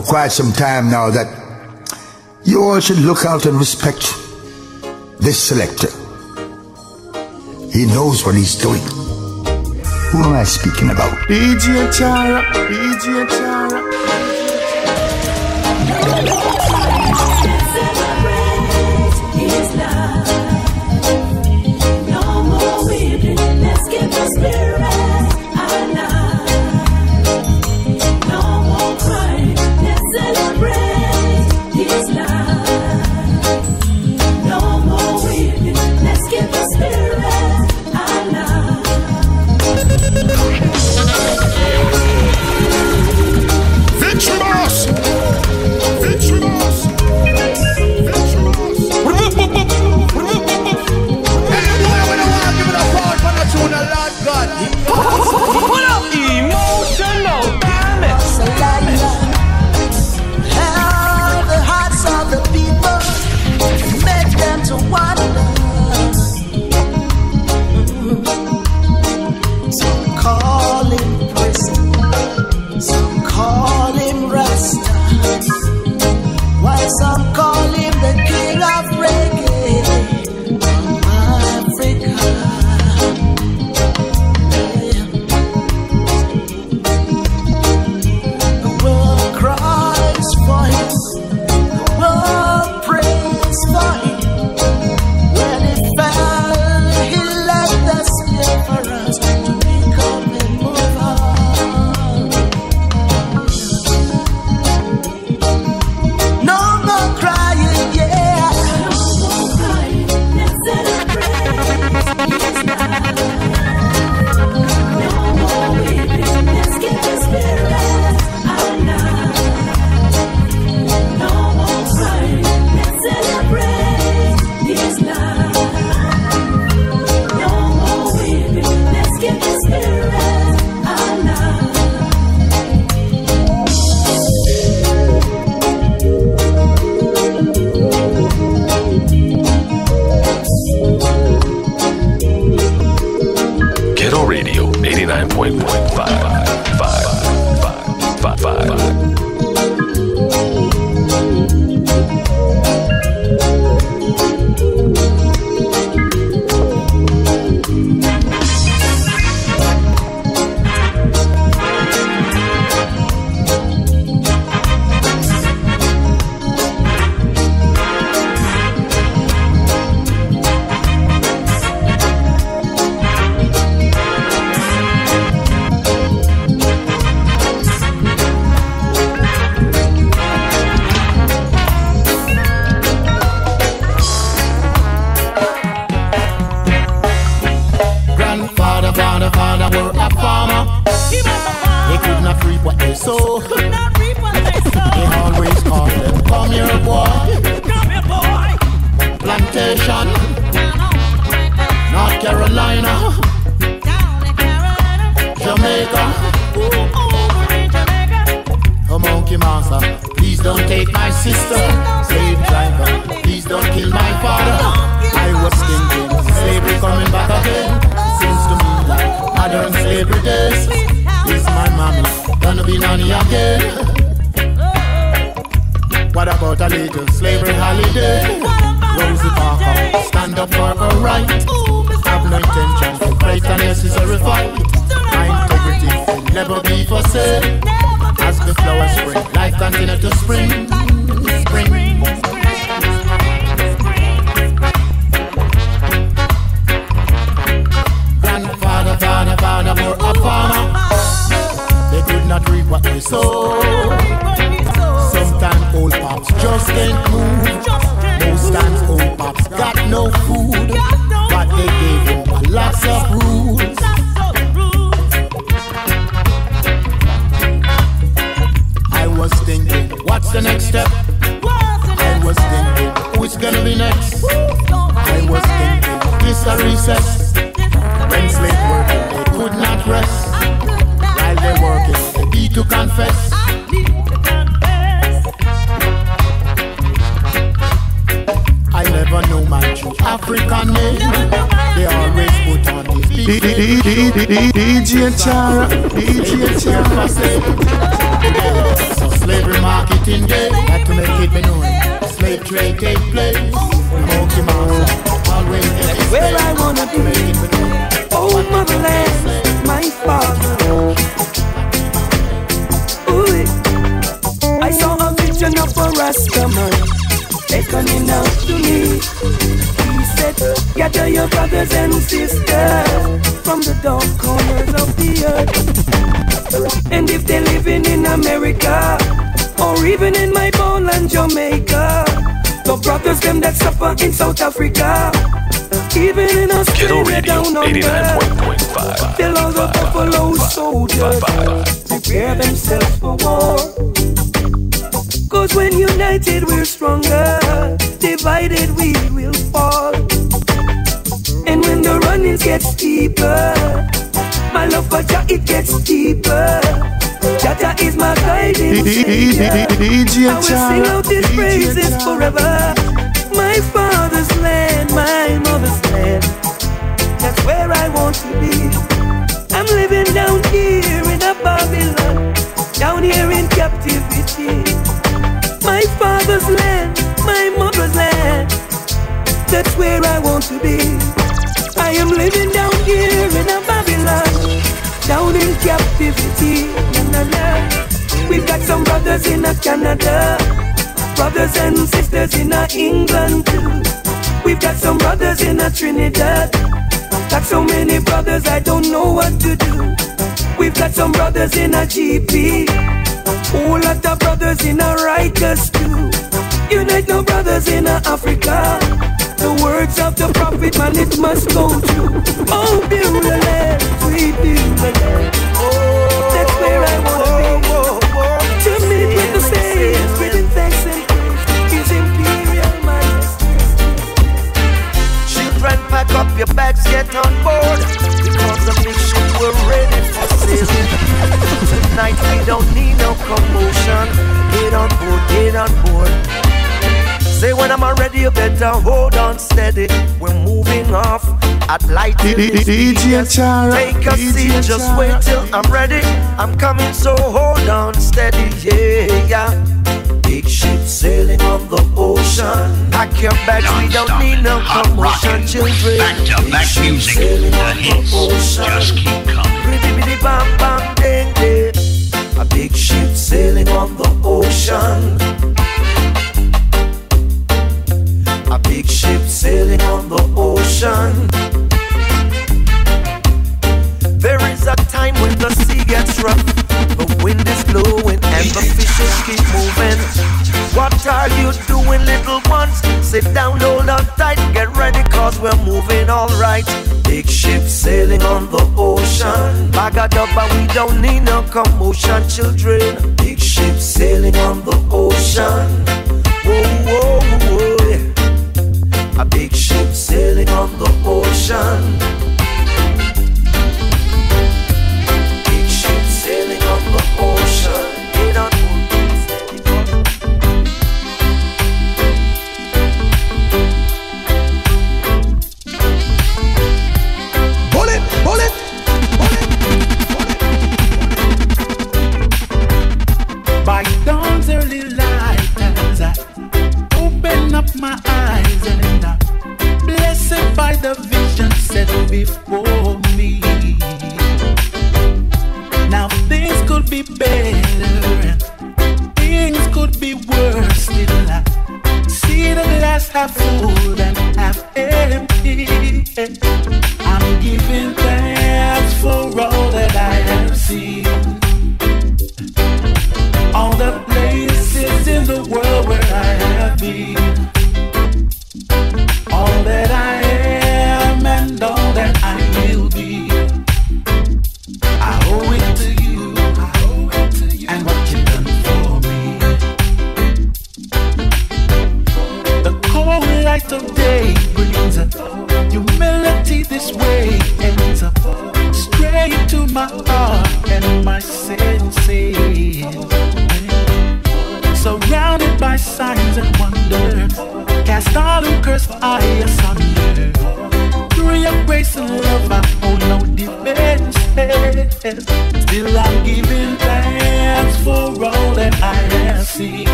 [SPEAKER 21] For quite some time now that you all should look out and respect this selector. He knows what he's doing. Who am I speaking about?
[SPEAKER 15] Charra, Charra. Monkey please don't take my sister. Slave driver, please don't kill my father. I was thinking, slavery coming back again. Seems to me like modern slavery days. Is my mommy gonna be nanny again? What about a little slavery holiday? Rosie Parker, stand up for her right. Have no intention to fight a necessary fight. My integrity will never be for sale. The flowers spring, life continue to spring. Spring. Grandfather, father, father were a farmer. They could not reap what they sow. Sometimes old pops just can't move. Most times old pops got no food, but they gave him lots of rules. What's the next step? I was thinking, who's gonna be next? I was thinking, this a recess. When slave working, they could not rest. While they working, they need to confess. I never know my true African name. They always put on this
[SPEAKER 13] DJ Charra, DJ Charra. Slavery marketing day, got to make it be known. Slave trade take place. We monkey master, always get
[SPEAKER 7] That's where I wanna be. Oh, motherland, my father. Ooh, I saw a vision of a Rasta man coming out to me. He said, Gather your brothers and sisters from the dark corners of the earth. And if they're living in America or even in my land, Jamaica, the brothers them that suffer in South Africa, even in Australia down under, tell all the buffalo soldiers prepare themselves for war. Cause when united we're stronger, divided we will fall. And when the runnings get steeper, my love for Jah it gets deeper. Jah is my guiding. I will sing out His praises forever. My father's land, my mother's land. That's where I want to be. I'm living down here in a Babylon, down here in captivity. My father's land, my mother's land. That's where I want to be. I am living down here in a Babylon, down in captivity. Na, na, na. We've got some brothers in a Canada, brothers and sisters in a England too. We've got some brothers in a Trinidad. Got so many brothers, I don't know what to do. We've got some brothers in a GP. Whole lot of brothers in a Rikers too. Unite no brothers in a Africa. The words of the prophet, man, it must go true. Oh, beautiful sweet beautiful. Oh, that's where I wanna be. To meet with the saints, thanks and praise. His imperial majesty.
[SPEAKER 6] Children, pack up your bags, get on board. Because the ship we're ready for. Tonight we don't need no commotion. Get on board, get on board. Say when I'm ready, you better hold on steady. We're moving off at light.
[SPEAKER 13] DJ Charra,
[SPEAKER 6] Take a seat, just wait till I'm ready. I'm coming, so hold on steady, yeah, yeah. Big ship sailing on the ocean. Pack your bags, we don't need no commotion, children.
[SPEAKER 12] Back to back music, the hits just keep coming.
[SPEAKER 6] Biddy biddy bam bam ding ding. A big ship sailing on the ocean. A big ship sailing on the ocean. There is a time when the sea gets rough, the wind is blowing, and the fishes keep moving. What are you doing, little ones? Sit down, hold on tight, get ready, cause we're moving alright. Big ship sailing on the ocean. Bag a dub, but we don't need no commotion, children. Big ship sailing on the ocean. Whoa, whoa, whoa. A big ship sailing on the ocean.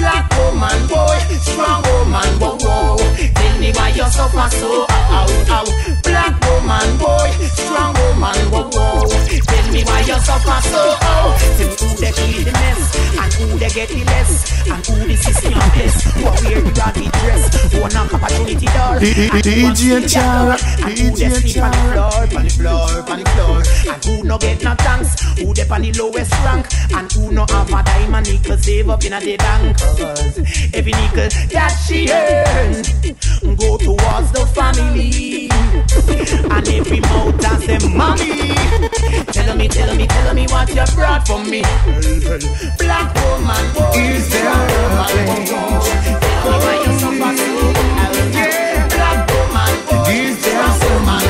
[SPEAKER 33] like woman boy, strong woman boy. Whoa. Tell me why you suffer so oh, oh oh. Black woman boy, strong woman whoa. Tell me why you suffer so Oh. Tell me who Since you the mess. And who they get the less? And who the system best Who are wear the brand with dress One up opportunity door
[SPEAKER 34] DJ
[SPEAKER 33] Charra
[SPEAKER 34] DJ
[SPEAKER 33] Charra on the floor, on the floor, And who no get no thanks? Who they on the lowest rank? And who no have a dime and nickel Save up in a day bank Every nickel that she earns Go towards the family. And every mouth has a mommy. Tell me, tell me, tell me what you brought for me. Black
[SPEAKER 27] is there a place?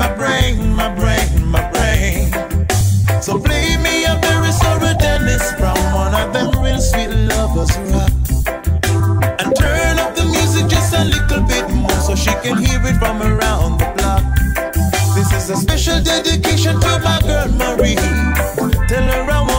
[SPEAKER 27] my brain, my brain, my brain. So play me a very sorry Dennis from one of them real sweet lovers. And turn up the music just a little bit more so
[SPEAKER 28] she can hear it from around the block. This is a special dedication to my girl Marie. Tell her I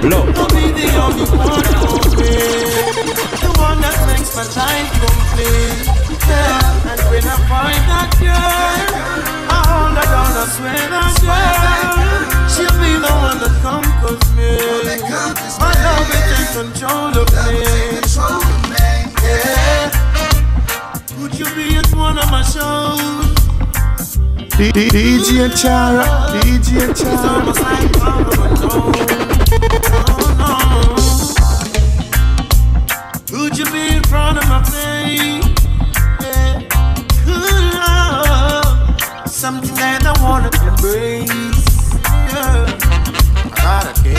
[SPEAKER 28] girl.
[SPEAKER 35] Gonna
[SPEAKER 28] be the only one for me. The one that makes my life complete. Yeah, and when I find that girl, I hold her down, I swear that girl. She'll be the one that conquers me. My love is in control of me. Yeah. Could you be at one of my shows?
[SPEAKER 13] D- D- DJ Charra, DJ
[SPEAKER 28] It's Charra. That I wanna embrace. Yeah. I got a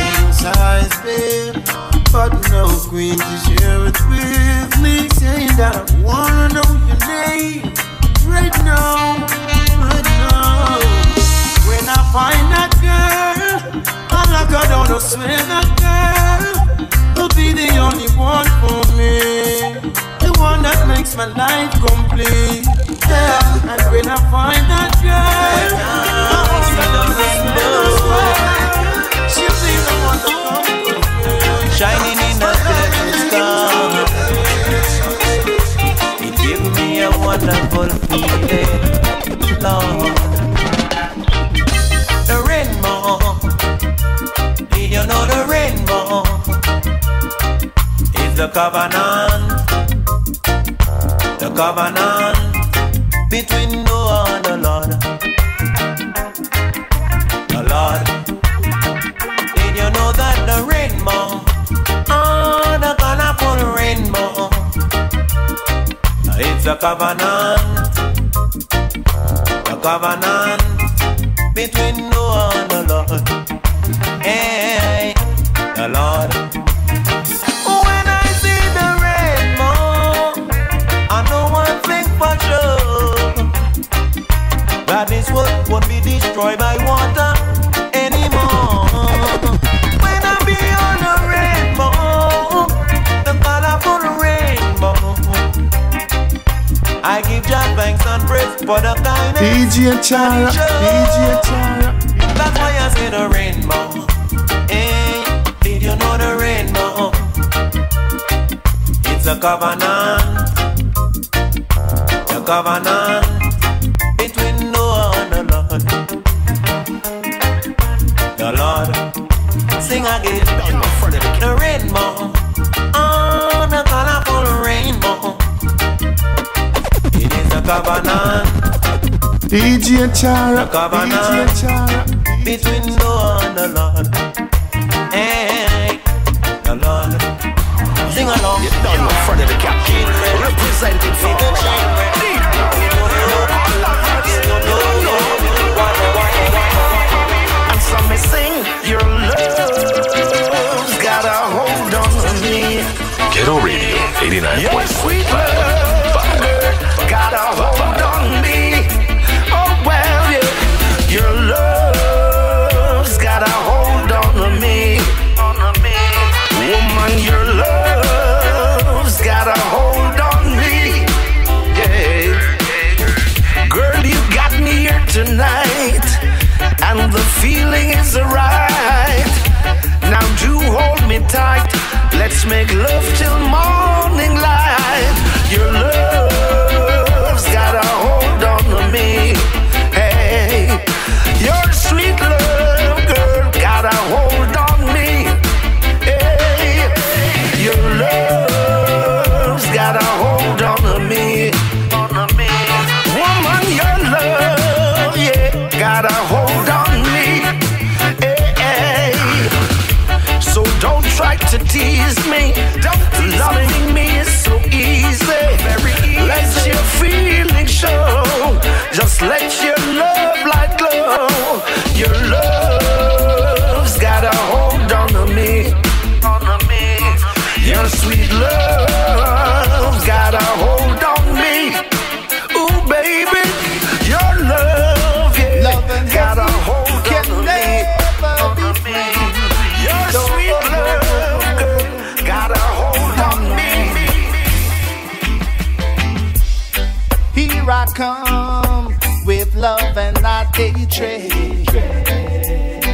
[SPEAKER 28] like I don't swear that girl will be the only one for me. The one that makes my life complete. Yeah, and when I find that girl, I swear that girl, she'll be the one comes
[SPEAKER 35] Shining in the setting star. It gives me a wonderful feeling, the covenant, the covenant between Noah and the Lord, the Lord. Did you know that the rainbow, oh, the colorful rainbow, it's a covenant, the covenant between Noah and the Lord. Hey, the Lord. This world won't be destroyed by water anymore. When I be on the rainbow, the colorful rainbow, I give God thanks and praise for the kindness.
[SPEAKER 13] DJ Charra, DJ Charra.
[SPEAKER 35] That's why I say the rainbow. Hey, did you know the rainbow? It's a covenant, a covenant sing again. The rainbow, oh, the colorful rainbow. It is a covenant.
[SPEAKER 13] DJ Charra,
[SPEAKER 35] The covenant
[SPEAKER 13] DJ Charra.
[SPEAKER 35] between Noah and the Lord. Hey, the Lord. Sing along.
[SPEAKER 36] You done in front of the captain. Representing for the
[SPEAKER 27] And so me sing, your
[SPEAKER 12] Ghetto Radio
[SPEAKER 27] Your
[SPEAKER 12] 89.1.
[SPEAKER 27] sweet love got a hold on me. Oh well, yeah. Your love's got a hold on me. Woman, your love's got a hold on me. Yeah. Girl, you got me here tonight, and the feeling is right. Now do hold me tight. Let's make love till morning light. Your love's got a hold on me. Hey, your sweet love, girl, got a hold on me. Hey, your love's got a hold on me. Woman, your love, yeah, got a hold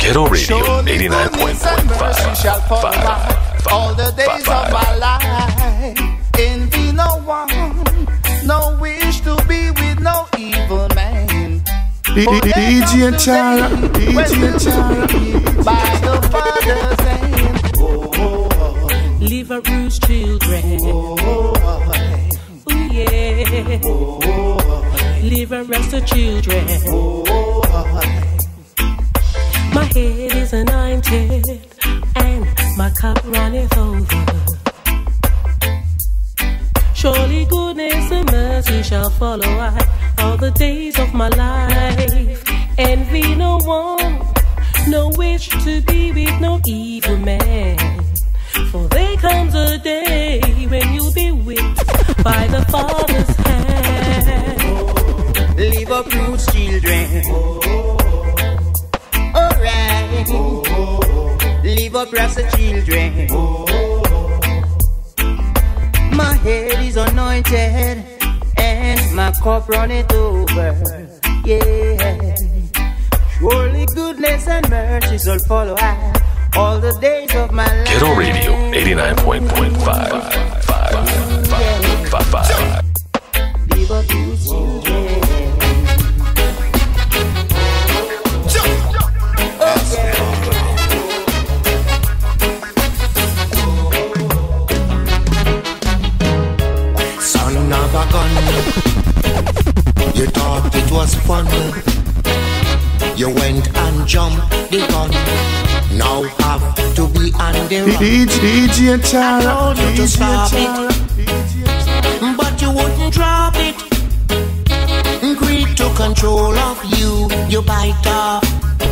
[SPEAKER 12] Ghetto Radio 89.5.
[SPEAKER 15] All the days of my life, envy no one, no wish to be with no evil man.
[SPEAKER 13] DJ Charra, DJ Charra,
[SPEAKER 15] by the Father's hand.
[SPEAKER 37] Oh, oh, oh. Liver children. Oh, oh, oh. Ooh, yeah. Oh, oh, oh. Live rest children. Oh, head is anointed and my cup runneth over. Surely goodness and mercy shall follow I all the days of my life. Envy no one, no wish to be with no evil man. For there comes a day when you'll be whipped by the Father's hand.
[SPEAKER 15] Live up roots, children. Up Rasta children. My head is anointed and my cup runneth over. Yeah. Surely goodness and mercy shall follow I all the days of my life.
[SPEAKER 12] Ghetto Radio 89.5.
[SPEAKER 13] DJ Charra,
[SPEAKER 38] I told you to stop it, but you wouldn't drop it. Greed to control of you. You bite off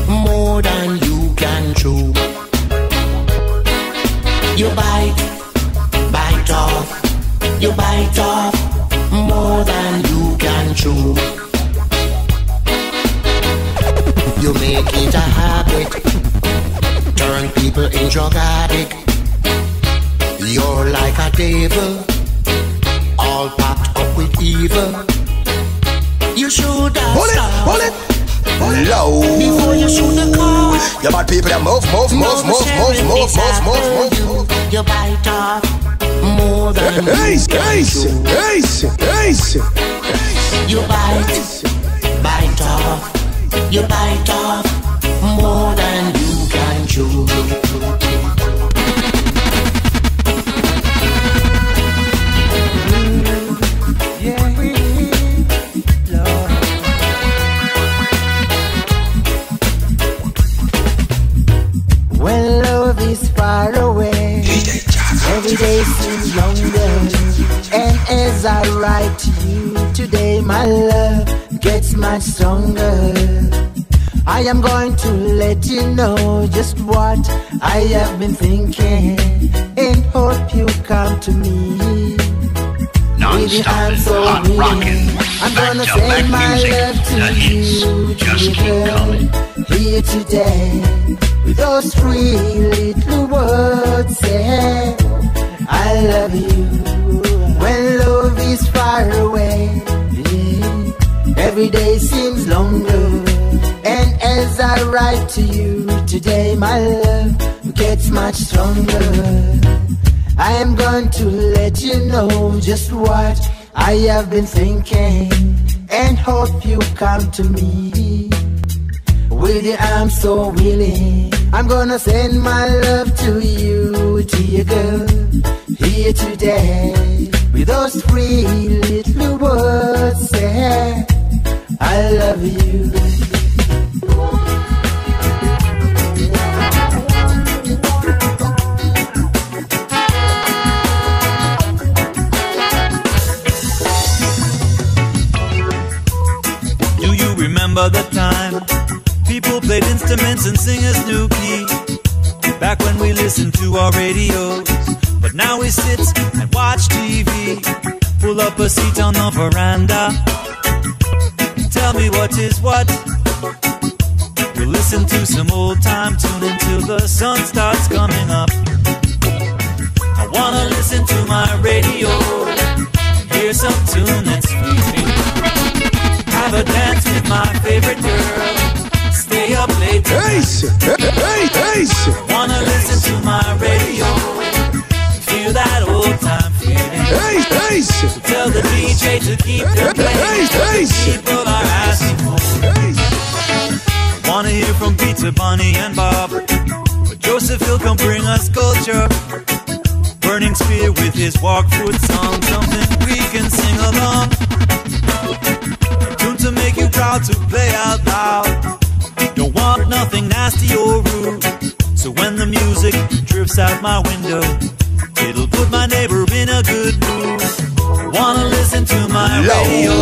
[SPEAKER 38] more than you can chew. You bite, bite off. You bite off more than you can chew. You make it a habit, people in drug addict. You're like a devil, all packed up with evil. You should have
[SPEAKER 11] pull it,
[SPEAKER 38] stopped.
[SPEAKER 11] pull it, pull
[SPEAKER 38] before you shoot the car.
[SPEAKER 11] you bad people that move, move, move, move, move, move, move, move, move,
[SPEAKER 38] move. You, bite off more than
[SPEAKER 13] ace,
[SPEAKER 38] you
[SPEAKER 13] ace,
[SPEAKER 38] ace,
[SPEAKER 13] ace, ace.
[SPEAKER 38] You bite, bite off, you bite off.
[SPEAKER 15] Much stronger. I am going to let you know just what I have been thinking, and hope you come to me.
[SPEAKER 39] Non-stopping,
[SPEAKER 15] so
[SPEAKER 39] hot rocking,
[SPEAKER 15] I'm gonna
[SPEAKER 39] back back
[SPEAKER 15] send my
[SPEAKER 39] music.
[SPEAKER 15] love to
[SPEAKER 39] The
[SPEAKER 15] you,
[SPEAKER 39] just keep coming.
[SPEAKER 15] here today with those three little words. Say, I love you when love is far away. Every day seems longer, and as I write to you today, my love gets much stronger. I am going to let you know just what I have been thinking and hope you come to me with your arms so willing. I'm gonna send my love to you, your girl, here today with those three little words. I love you.
[SPEAKER 40] Do you remember the time People played instruments and singers knew key Back when we listened to our radios But now we sit and watch TV Pull up a seat on the veranda Tell me what is what. We'll listen to some old time tune until the sun starts coming up. I wanna listen to my radio, hear some tune that's sweet. Have a dance with my favorite girl. Stay up late.
[SPEAKER 11] Ace, hey, ace.
[SPEAKER 40] Wanna listen to my radio. Feel that old time feeling.
[SPEAKER 11] Ace, ace.
[SPEAKER 40] Tell the DJ to keep the playing.
[SPEAKER 11] Ace, ace.
[SPEAKER 40] People are asking for. Wanna hear from Peter, Bunny, and Bob. But Joseph will come bring us culture. Burning spear with his walk foot song. Something we can sing along. Tune to make you proud to play out loud. Don't want nothing nasty or rude. So when the music drifts out my window, it'll put my neighbor in a good mood. Wanna listen to my radio.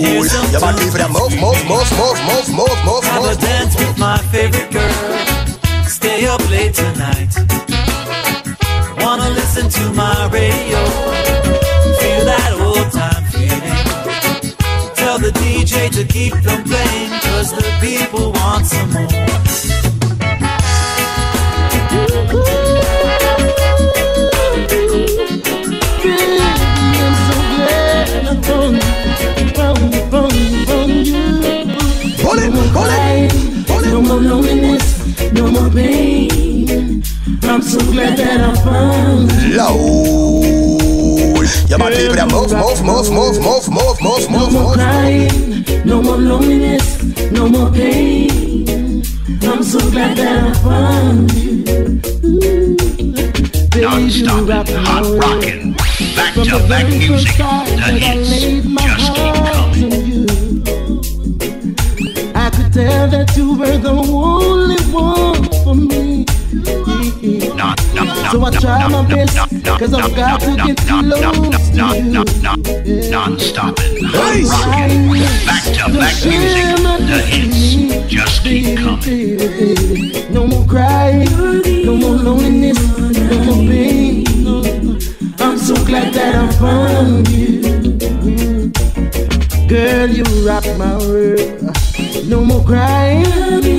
[SPEAKER 40] Hear some
[SPEAKER 11] Yeah, man,
[SPEAKER 40] tunes
[SPEAKER 11] move, move, move, move, move, move, move,
[SPEAKER 40] Have a dance with my favorite girl. Stay up late tonight. Wanna listen to my radio. Feel that old time feeling. Tell the DJ to keep them playing, cause the people want some more.
[SPEAKER 15] So glad that I.
[SPEAKER 11] Yeah, man, people, them move, move, move, move, move, move, move,
[SPEAKER 15] No more crying, no more loneliness, no more pain. I'm so glad that I found you.
[SPEAKER 12] Non-stop, hot rockin', back to back music, the
[SPEAKER 15] that
[SPEAKER 12] hits
[SPEAKER 15] my
[SPEAKER 12] just keep coming.
[SPEAKER 15] I could tell that you were the only one I try my best, 'cause I've got to get close to you.
[SPEAKER 12] non, non, non-stopping, rockin', back to back music, the hits just keep coming.
[SPEAKER 15] No more crying, no more loneliness, no more pain. I'm so glad that I found you. Girl, you rock my world. No more crying,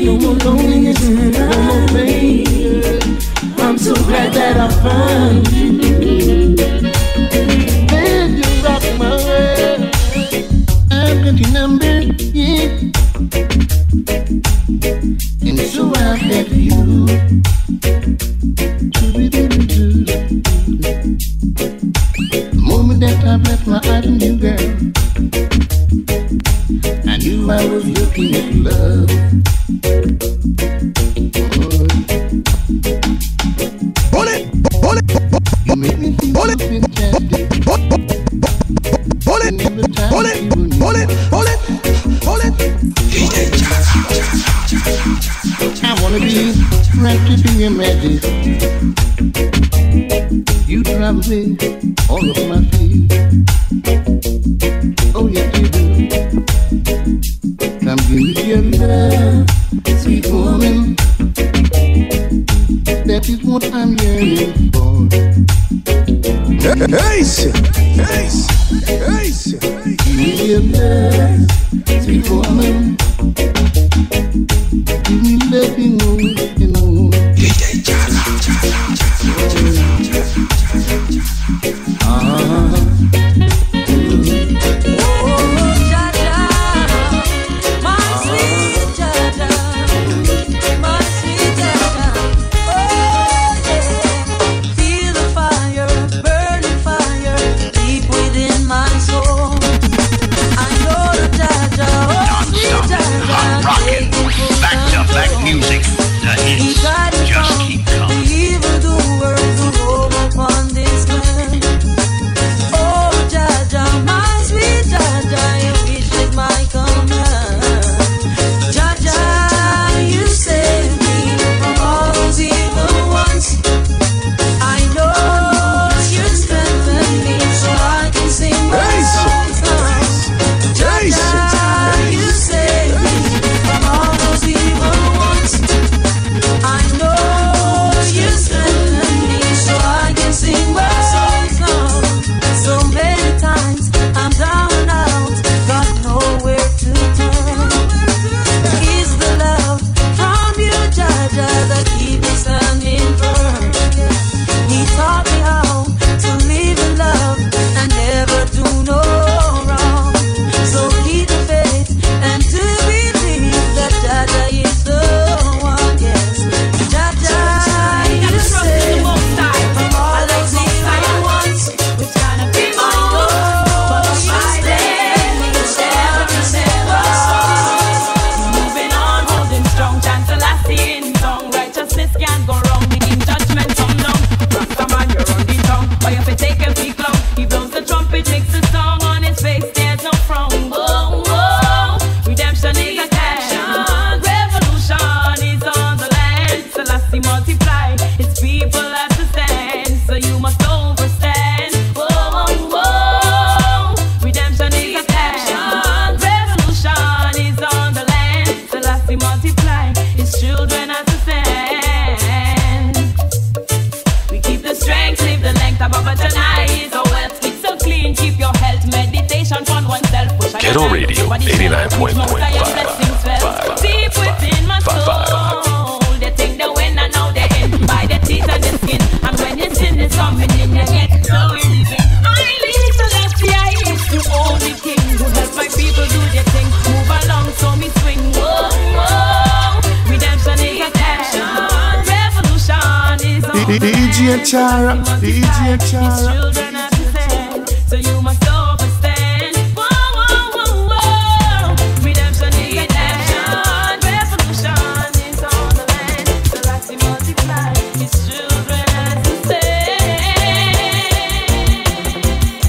[SPEAKER 15] no more loneliness, no more pain. Glad that I found you. Girl, you rock my world. I've. And so I you. The moment that I've left my eyes you, girl, I knew I was looking at love. Wrapped in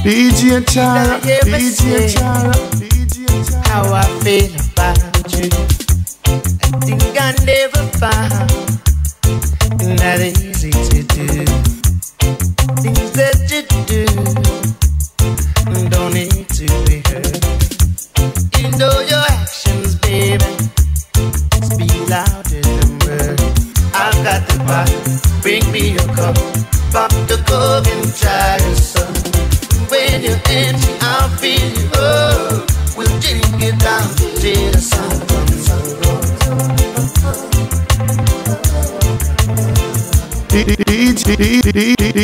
[SPEAKER 13] DJ Charra, DJ
[SPEAKER 37] Charra,
[SPEAKER 13] DJ Charra.
[SPEAKER 15] How I feel about you.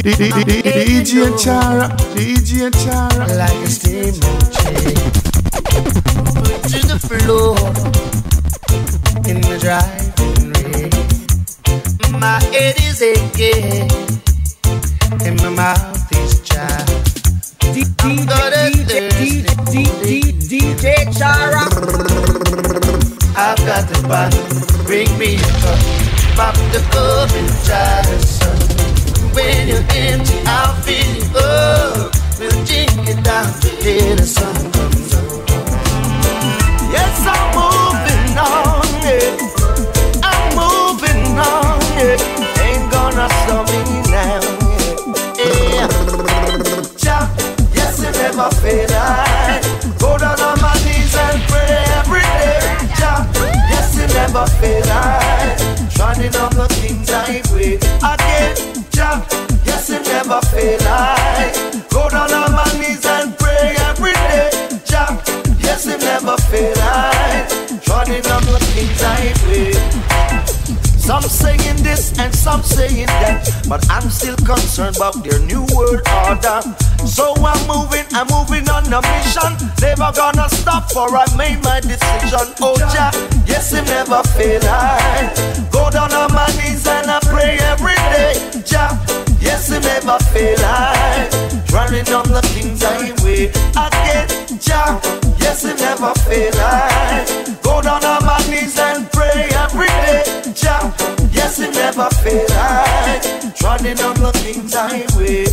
[SPEAKER 13] DJ Charra, DJ Charra.
[SPEAKER 15] Like a steamboat train. Put to the floor in the driving rain. My head is aching about their new world order. So I'm moving, I'm moving on a mission. Never gonna stop for I made my decision. Oh Jah, yes, it never fail. I go down on my knees and I pray every day. Jah, yes, it never fail. I running on the King's highway again. Jah, yes, it never fail. I go down on my knees and pray yes, it never fail. I running on the King's highway.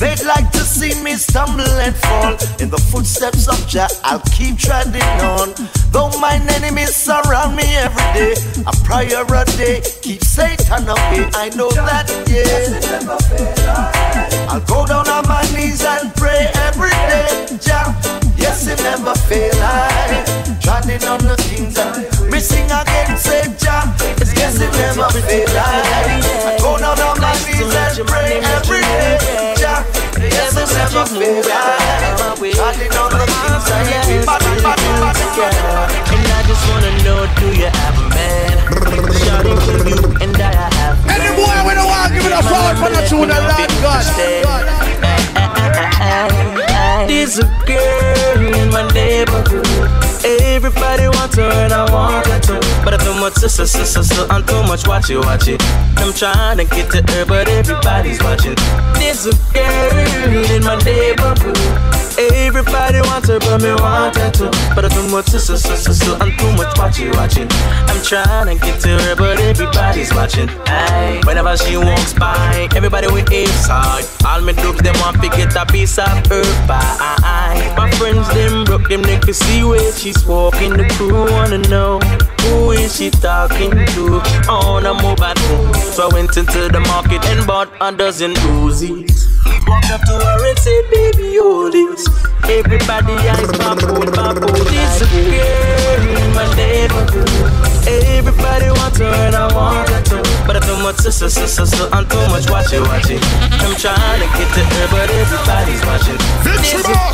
[SPEAKER 15] They'd like to see me stumble and fall in the footsteps of Jah. I'll keep treading on. Though mine enemies surround me every day, a prayer a day keep Satan away. I know that, yeah. I'll go down on my knees and pray every day. Jah, yes, it never fail. I treading on the things that missing again. Say Jah, yes, it never fail. I go down on my knees and pray every day. Jah, yes, it never fail. I treading on the things that
[SPEAKER 28] And I just wanna know, do you have a man? Shouting for you, and I have.
[SPEAKER 13] Any boy we don't want give it a forward for the tune, the Lord God.
[SPEAKER 28] There's a girl in my neighborhood. Everybody wants her and I want her too. But I too much sister, sister, sister, and too much watch it, watch it. I'm trying to get to her, but everybody's watching. There's a girl in my neighborhood. Everybody wants her, but me want her too. But I too much sister, sister, sister, and too much watch it. I'm trying to get to her, but everybody's watching. Aye. Whenever she walks by, everybody with inside. All me dubs, them want to get a piece of her pie. My friends, them broke them neck to see where she's walking. The crew wanna know Who is she talking to? On a mobile phone. So I went into the market and bought a dozen Uzis. Walked up to her and said, baby, hold this. Everybody eyes papo, papo. This girl much sister, sister, so I'm too much watching, watching. I'm trying to get to her, but everybody's watching. This girl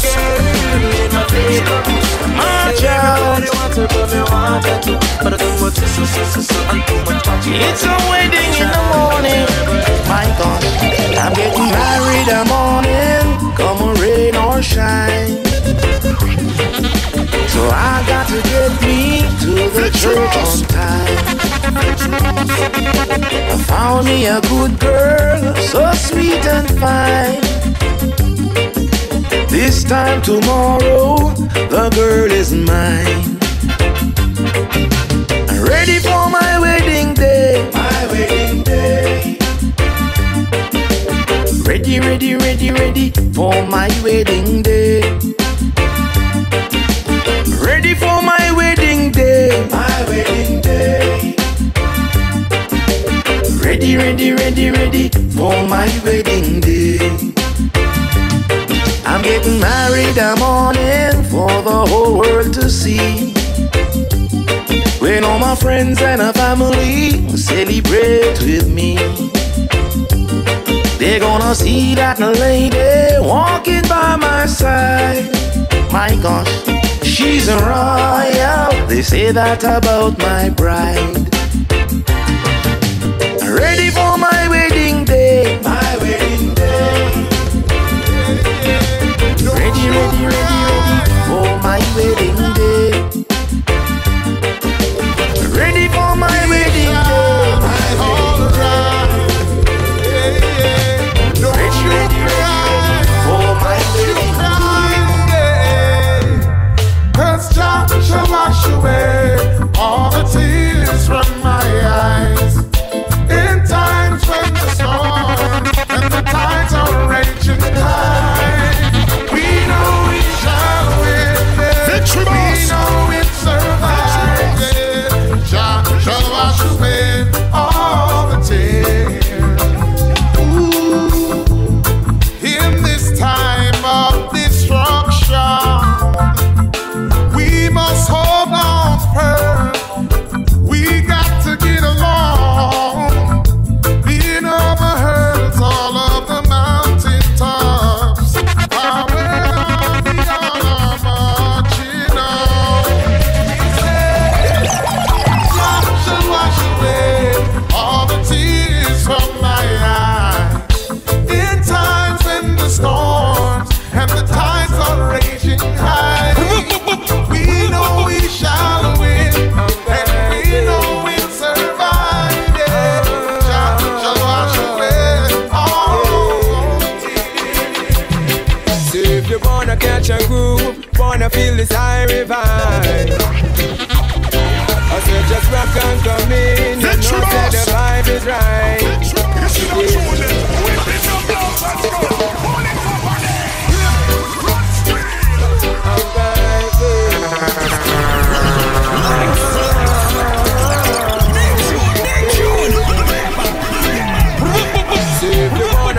[SPEAKER 28] in my neighborhood. Everybody wants her, but me want her too. But I too much sister, sister, so I'm too much watching.
[SPEAKER 13] It's a wedding in the morning. My God, I'm getting married in the morning. Come rain or shine. So I got to get me to the church on time. I found me a good girl, so sweet and fine. This time tomorrow, the girl is mine. I'm ready for my wedding day. My wedding day. Ready, ready, ready, ready for my wedding day. Ready for my wedding day. My wedding day. Ready, ready, ready, ready for my wedding day. I'm getting married the morning for the whole world to see. When all my friends and a family celebrate with me. They're gonna see that lady walking by my side. My gosh, she's a royal. They say that about my bride. Ready, ready, ready, for my wedding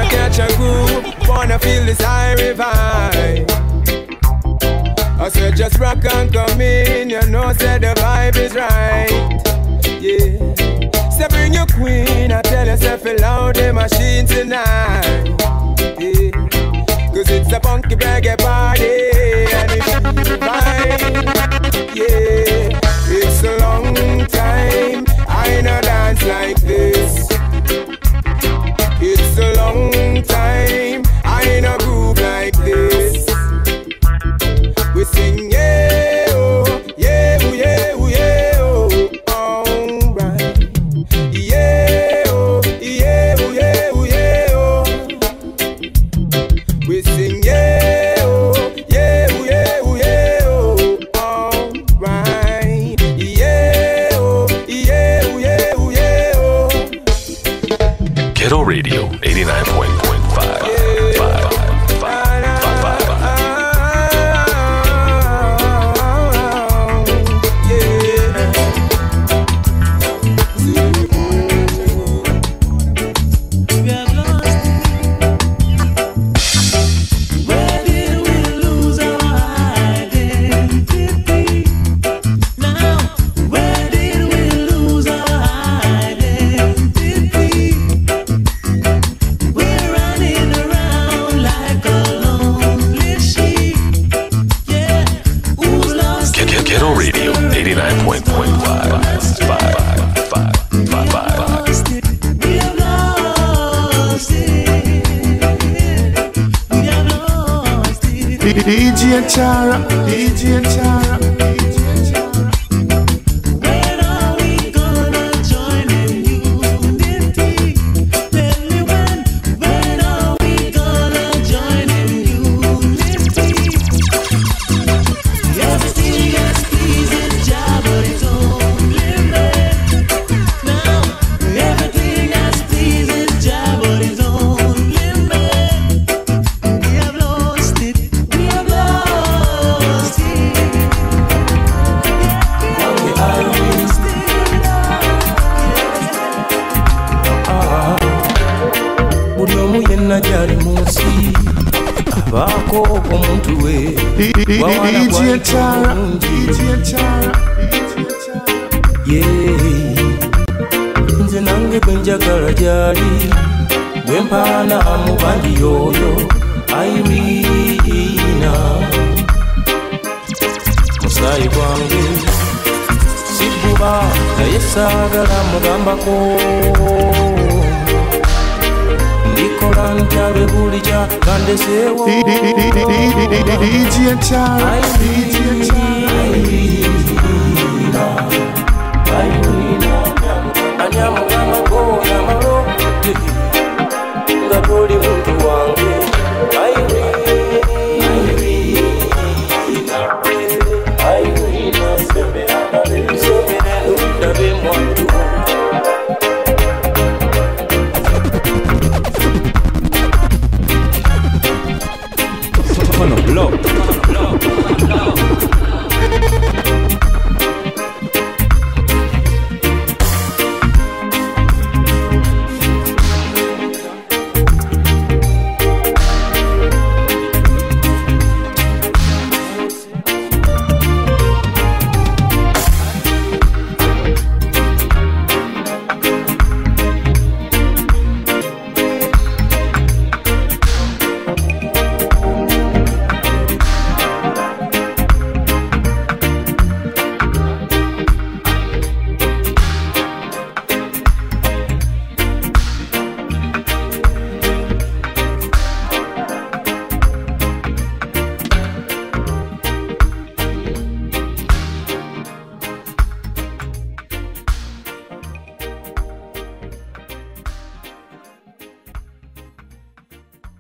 [SPEAKER 24] catch a groove, wanna feel this high. I said just rock and come in, you know said the vibe is right. Yourself loud the machine tonight. Yeah. Cause it's a funky reggae party